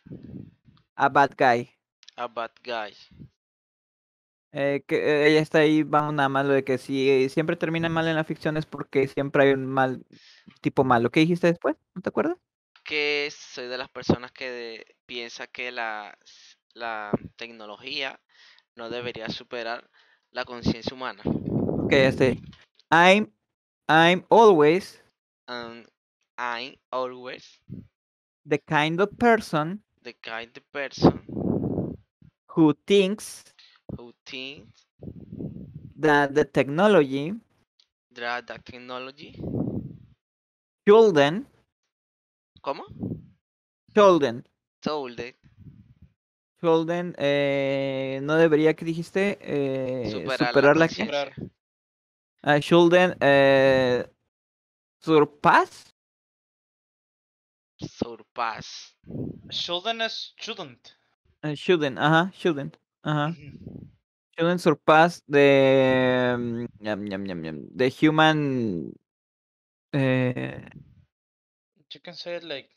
a bad guy. a bad guy. Eh, que eh, ella está ahí, vamos nada más lo de que si eh, siempre termina mal en la ficción es porque siempre hay un mal tipo malo. ¿Qué dijiste después? ¿No te acuerdas? Que soy de las personas que de- piensa que la, la tecnología no debería superar la conciencia humana. Ok, ya sé. I'm, I'm always And I'm always the kind of person the kind of person who thinks who thinks that the technology that the technology shouldn't, ¿Cómo? shouldn't, Told it shouldn't, eh, no debería, ¿qué dijiste? Eh, superar, superar la la que, Ah, shouldn't, eh, surpass, Surpass. Shouldn't shouldn't. Eh, shouldn't, ajá, shouldn't, ajá. Mhm. shouldn't surpass the um, yum, yum, yum, yum, the human uh, You can say it like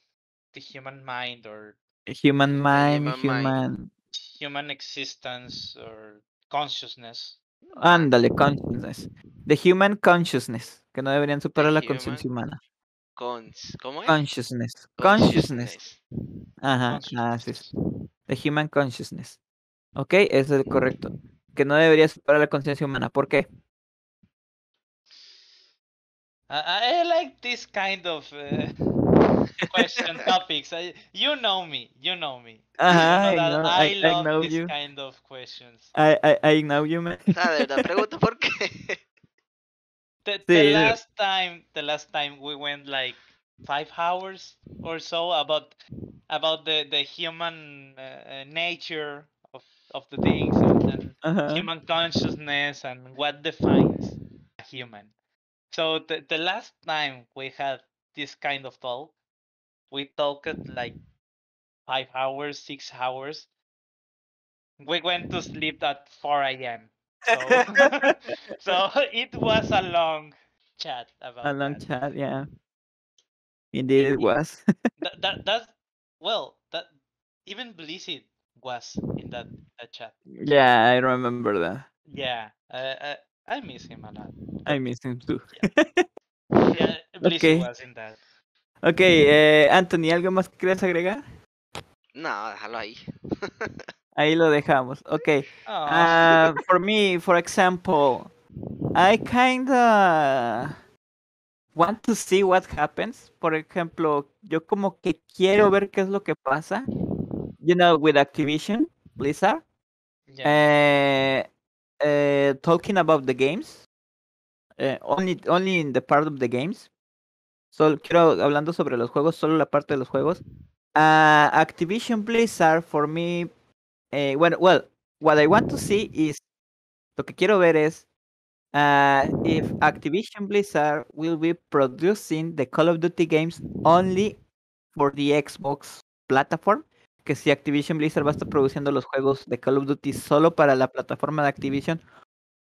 the human mind or human mind, human mind. human human existence or consciousness. ándale, consciousness. The human consciousness, que no deberían superar la conciencia humana. Cons. ¿Cómo es? Consciousness, consciousness. Ajá, así es. The human consciousness. Ok, es el correcto. Que no debería superar la conciencia humana. ¿Por qué? I, I like this kind of uh, question topics. I, you know me. You know me. Ajá, I know I, I, I love know this you. kind of questions. I, I, I know you, man. Sea, de verdad, pregunto por qué. The, the sí. last time, the last time we went like five hours or so about about the the human uh, uh, nature of of the things and, and Ajá. human consciousness and what defines a human. So the, the last time we had this kind of talk, we talked like five hours, six hours. We went to sleep at 4 a.m. So, so it was a long chat about A long that. chat, yeah. Indeed, it was. That, that that's well that even Blizzard was in that, that chat. yeah, I remember that. Yeah, uh, uh, I miss him a lot. I miss him too. Yeah, Blizzard Okay. was in that. Ok, eh, Anthony, ¿algo más que quieras agregar? No, déjalo ahí. Ahí lo dejamos. Ok. Aw. Uh, for me, for example, I kinda want to see what happens. Por ejemplo, yo como que quiero ver qué es lo que pasa. You know, with Activision, Blizzard. yeah. Uh, uh, talking about the games. Uh, only, only in the part of the games. Solo quiero hablando sobre los juegos, solo la parte de los juegos. Uh, Activision Blizzard for me. Eh, bueno, well, what I want to see is lo que quiero ver es uh, if Activision Blizzard will be producing the Call of Duty games only for the Xbox platform. Que si Activision Blizzard va a estar produciendo los juegos de Call of Duty solo para la plataforma de Activision.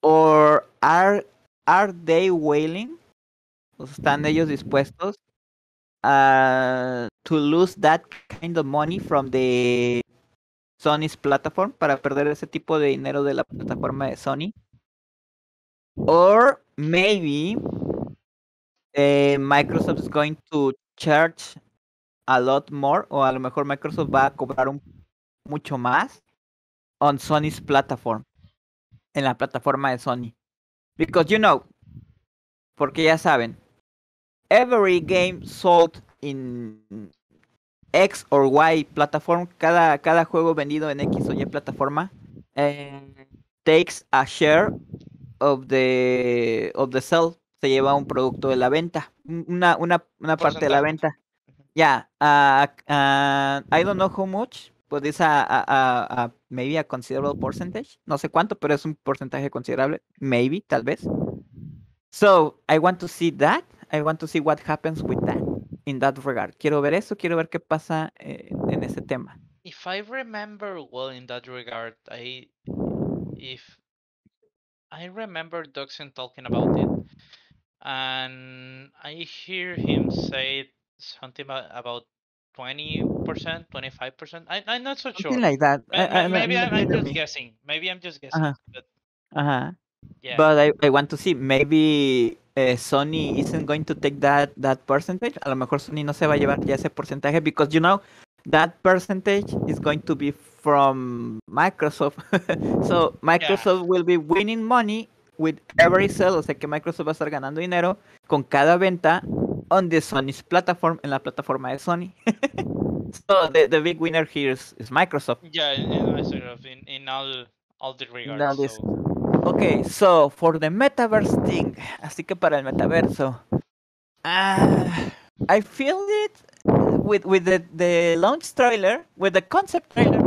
Or are, are they willing? ¿Están ellos dispuestos a to lose that kind of money from the Sony's platform para perder ese tipo de dinero de la plataforma de Sony? Or maybe eh, Microsoft is going to charge a lot more, o a lo mejor Microsoft va a cobrar un, mucho más on Sony's platform, en la plataforma de Sony. Because you know, porque ya saben, every game sold in X or Y platform, cada, cada juego vendido en X o Y plataforma eh, takes a share of the of the sell, se lleva un producto de la venta, un- una, una, una parte de la venta. Yeah, uh, uh, I don't know how much, but it's a, a, a, a- maybe a considerable percentage. No sé cuánto, pero es un porcentaje considerable. Maybe, tal vez. So I want to see that. I want to see what happens with that in that regard. Quiero ver eso. Quiero ver qué pasa eh, en ese tema. If I remember well in that regard, I if I remember Doxen talking about it, and I hear him say something about, about 20%, 25%. I, I'm not so sure. Something like that. I- I- maybe I'm, I'm just me. guessing. Maybe I'm just guessing. Uh-huh. But Ajá. yeah, But I, I want to see, maybe eh, Sony isn't going to take that that percentage. A lo mejor Sony no se va a llevar ya ese porcentaje because you know that percentage is going to be from Microsoft. so Microsoft will be winning money with every sale, o sea que Microsoft va a estar ganando dinero con cada venta on the Sony's platform, en la plataforma de Sony. so the, the big winner here is, is Microsoft. yeah, in, in, sort of in, all all the regards. all this- so- Okay, so for the metaverse thing, así que para el metaverso, ah, I feel it with with the the launch trailer, with the concept trailer.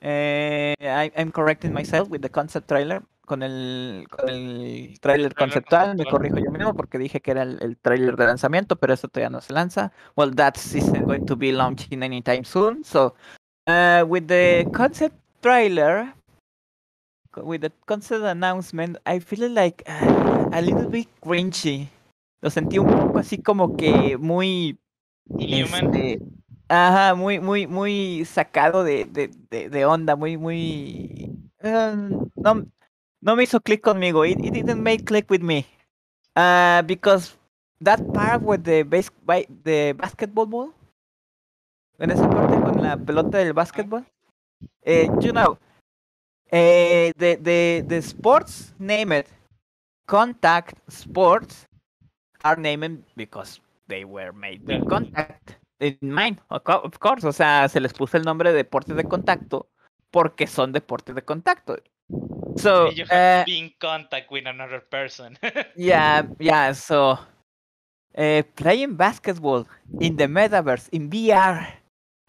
Eh, I, I'm correcting myself with the concept trailer. Con el, con el trailer conceptual, me corrijo yo mismo porque dije que era el, el trailer de lanzamiento, pero eso todavía no se lanza. Well, that isn't going to be launching anytime soon. So, uh, with the concept trailer, with the concept announcement, I feel like uh, a little bit cringy. Lo sentí un poco así como que muy Inhuman. este, ajá, muy, muy, muy sacado de, de, de, de onda, muy, muy. eh, no, no me hizo click conmigo. It, it didn't make click with me. Uh, because that part with the base, by, the basketball ball. En esa parte con la pelota del basketball. Eh, you know, eh, the, the, the sports name it. Contact sports are named because they were made with Yeah. contact in mind, of course. O sea, se les puso el nombre de deportes de contacto porque son deportes de contacto. So, you have uh, to be in contact with another person. yeah, yeah. So, uh, playing basketball in the metaverse in VR,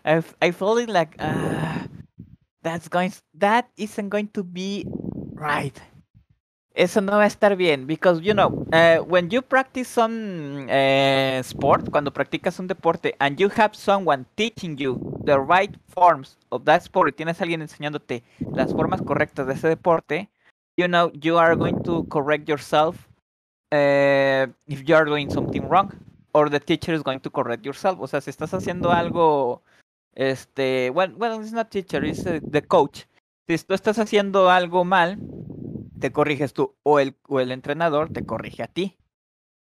I I feel it like uh, that's going that isn't going to be right. Eso no va a estar bien because you know uh, when you practice some uh, sport, cuando practicas un deporte and you have someone teaching you the right forms of that sport, y tienes a alguien enseñándote las formas correctas de ese deporte, you know you are going to correct yourself uh, if you are doing something wrong or the teacher is going to correct yourself. O sea, si estás haciendo algo, este, well, well, it's not teacher, it's the coach. Si tú estás haciendo algo mal, te corriges tú o el, o el entrenador te corrige a ti.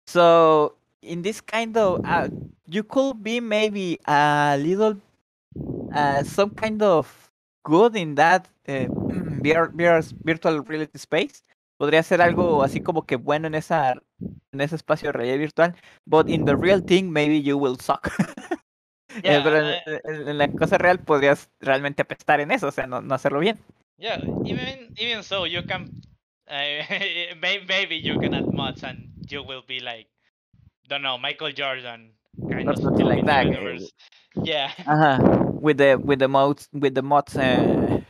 So, in this kind of, uh, you could be maybe a little, uh, some kind of good in that uh, virtual reality space. Podría ser algo así como que bueno en esa en ese espacio de realidad virtual, but in the real thing maybe you will suck. Eh, Yeah, pero en, I- en- en la cosa real podrías realmente apestar en eso, o sea, no, no hacerlo bien. Yeah, even even so, you can uh, maybe you can add mods and you will be like, don't know, Michael Jordan kind Or of something like that, metaverse. Yeah, Ajá. With the with the mods with the mods uh,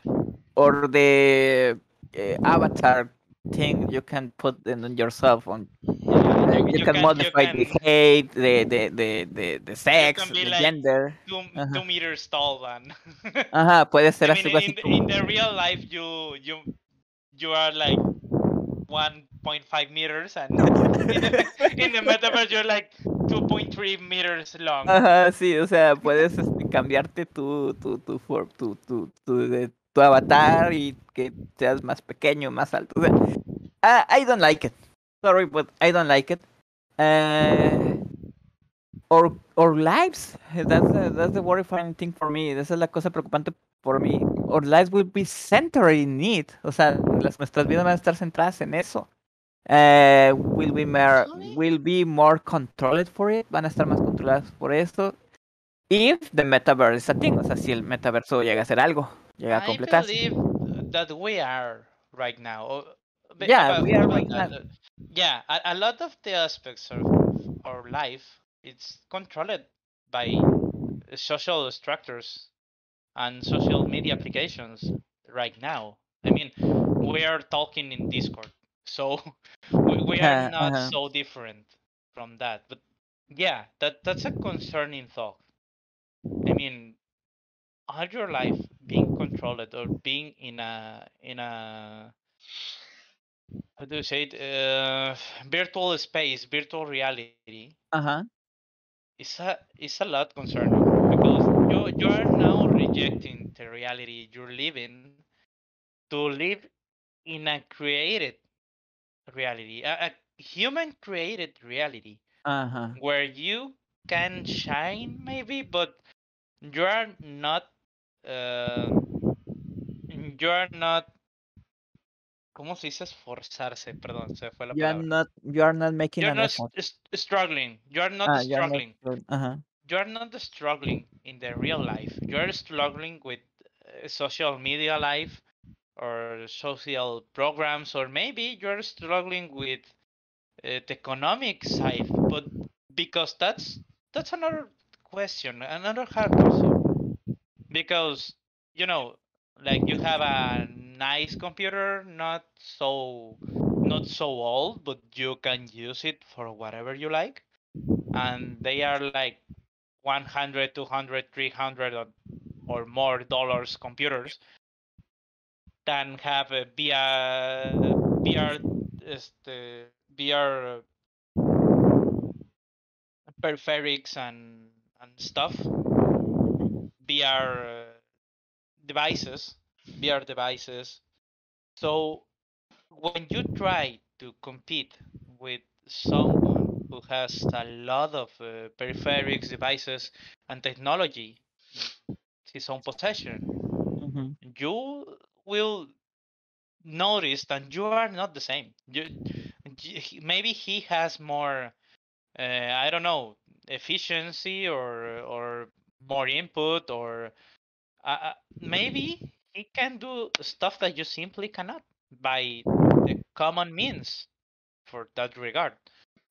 or the uh, avatar thing you can put in yourself on yeah, you, can, modify the can height, the the the the, the sex, the like- gender. two, Ajá. two meters tall and Ajá, puede ser I mean, in, the- in the real life you you you are like 1.5 meters and in the, in the metaverse you're like 2.3 meters long. Ajá, sí, o sea, puedes este, cambiarte tu, tu, tu, for- tu, tu, tu, de- tu avatar y que seas más pequeño, más alto. Sea, I, don't like it. Sorry, but I don't like it. Uh, or, or lives, that's the, that's the worrying thing for me. Esa es la cosa preocupante por mí. Our lives will be centered in it. O sea, las, nuestras vidas van a estar centradas en eso. Uh, will be more, will be more controlled for it. Van a estar más controladas por eso. if the metaverse is a thing, o sea, si el metaverso llega a ser algo, I believe that we are right now. Yeah, but we are right uh, now. uh, Yeah, a, a lot of the aspects of our life it's controlled by uh, social structures and social media applications right now. I mean, we are talking in Discord, so we, we are Uh, not uh-huh. so different from that. But yeah, that that's a concerning thought. I mean, are your life controlled or being in a in a how do you say it uh, virtual space, virtual reality? Ajá. It's a it's a lot concerning because you you are now rejecting the reality you're living to live in a created reality, a, a human created reality Ajá. where you can shine maybe, but you are not uh, you are not ¿Cómo se dice esforzarse? Perdón, se fue la You are not you are not making You're an not effort. s- s- struggling. You are not Ah, you are not struggling. doing- you are not struggling in the real life. You are struggling with uh, social media life or social programs, or maybe you're struggling with uh, the economic side. But because that's that's another question, another hard question. Because you know, you have a nice computer, not so not so old, but you can use it for whatever you like, and they are like 100 200 300 or, or more dollars computers than have a VR VR este, VR and and stuff. VR uh, devices VR devices so when you try to compete with someone who has a lot of uh, peripherals, devices, and technology his own possession, Ujú. you will notice that you are not the same. You, maybe he has more, uh, I don't know, efficiency or or more input, or uh, uh, maybe he can do stuff that you simply cannot by the common means for that regard.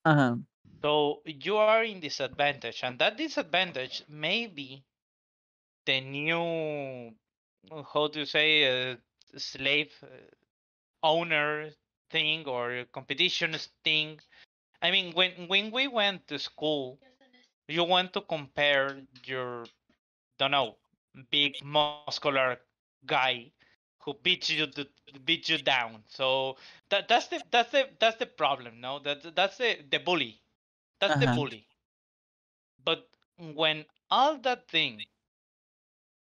Ajá. So you are in disadvantage, and that disadvantage may be the new, how to say, uh, slave uh, owner thing or competition thing. I mean, when when we went to school, you want to compare your, don't know, big muscular guy who beats you to beat you down. So that that's the that's the that's the problem. No, that that's the the bully. That's the Uh-huh. bully. But when all that thing,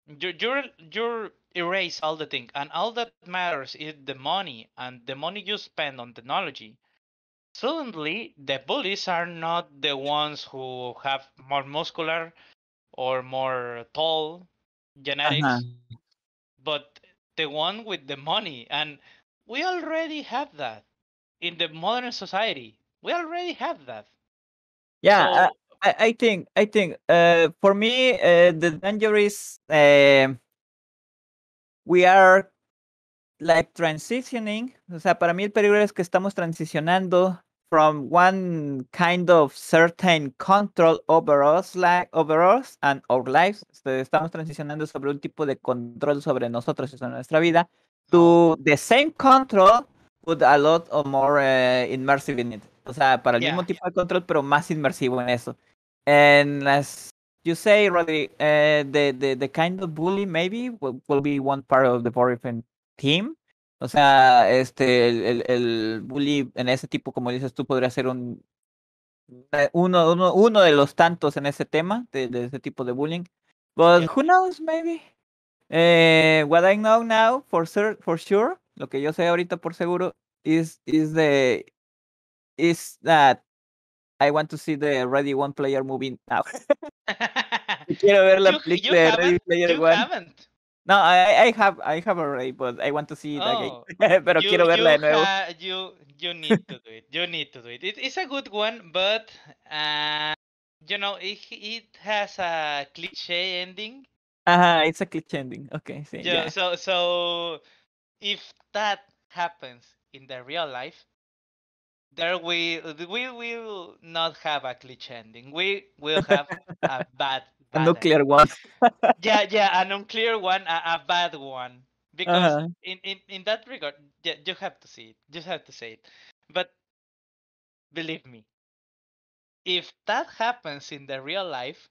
you you you erase all the thing, and all that matters is the money and the money you spend on technology. Suddenly, the bullies are not the ones who have more muscular or more tall genetics, Ajá. But the one with the money. And we already have that in the modern society. We already have that. Yeah, I, So I I think I think uh, for me uh, the danger is um we are like transitioning. O sea, para mí el peligro es que estamos transicionando from one kind of certain control over us, like over us and our lives. Este, Estamos transicionando sobre un tipo de control sobre nosotros y sobre nuestra vida to the same control with a lot of more uh, immersive in it. O sea, para el mismo Yeah. tipo de control, pero más inmersivo en eso. And as you say, Rodri, uh, the, the, the kind of bully maybe will, will be one part of the boyfriend team. O sea, este, el, el, el bully en ese tipo, como dices tú, podría ser un eh, uno, uno, uno de los tantos en ese tema, de, de ese tipo de bullying. But who knows, maybe. Eh, what I know now for sure, for sure, lo que yo sé ahorita por seguro is is the is that I want to see the Ready One Player movie now. Quiero ver la película de Ready Player you One. haven't. No, I, I have I have already, but I want to see it Oh, again. Pero you, quiero verla de you, nuevo. ha- you you need to do it. You need to do it. it. It's a good one, but uh, you know, it it has a cliche ending. Uh-huh, it's a cliché ending. Okay, Yeah. yeah. So so if that happens in the real life, there we we will not have a cliche ending. We will have a bad A nuclear one. Yeah, yeah, an unclear one, a, a bad one. Because Uh-huh. in, in in that regard, yeah, you have to see it. You have to say it. But believe me, if that happens in the real life,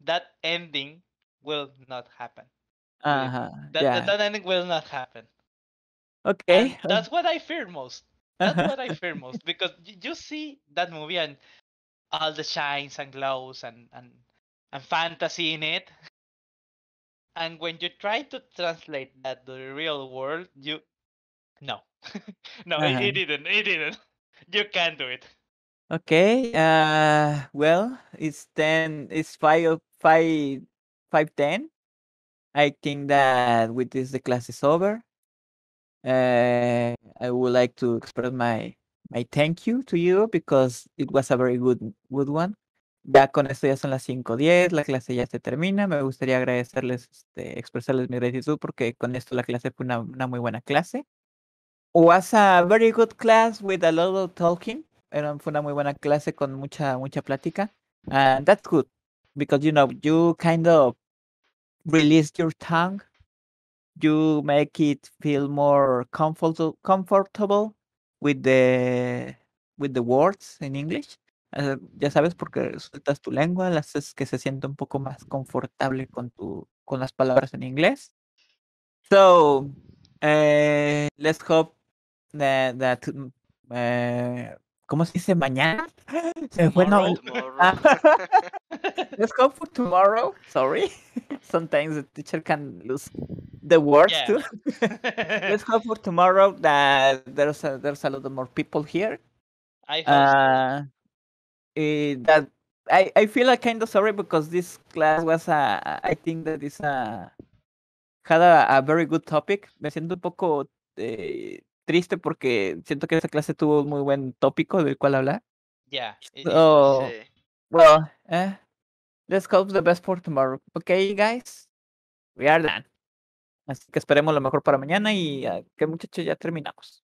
that ending will not happen. Uh-huh. That, Yeah. that that ending will not happen. Okay. And that's what I fear most. That's what I fear most because you see that movie and all the shines and glows and and and fantasy in it. And when you try to translate that to the real world, you no, no, it, Uh-huh. it didn't. It didn't. You can't do it. Okay. Uh, well, it's ten. It's five. Five. Five ten. I think that with this the class is over. Uh, I would like to express my my thank you to you because it was a very good good one. Ya con esto ya son las 5:10, la clase ya se termina. Me gustaría agradecerles, este, expresarles mi gratitud porque con esto la clase fue una, una muy buena clase. Was a very good class with a lot of talking. Era, fue una muy buena clase con mucha mucha plática. And that's good because you know you kind of release your tongue you make it feel more comfortable comfortable with the with the words in English. Eh, ya sabes, porque sueltas tu lengua, la haces que se sienta un poco más confortable con tu con las palabras en inglés. So, eh, let's hope that, that mm, eh, ¿cómo se dice mañana? Tomorrow. Tomorrow. Ah, let's hope for tomorrow. Sorry. Sometimes the teacher can lose the words Yeah. too. Let's hope for tomorrow that there's a, there's a lot of more people here. I hope so. Uh, that I, I feel like kind of sorry because this class was a I think that is a had a, a very good topic. Me siento un poco eh, triste porque siento que esta clase tuvo un muy buen tópico del cual hablar. Yeah. it- it- So well, eh, let's hope the best for tomorrow. Okay, guys, we are done. Así que esperemos lo mejor para mañana y ah, que muchachos ya terminamos.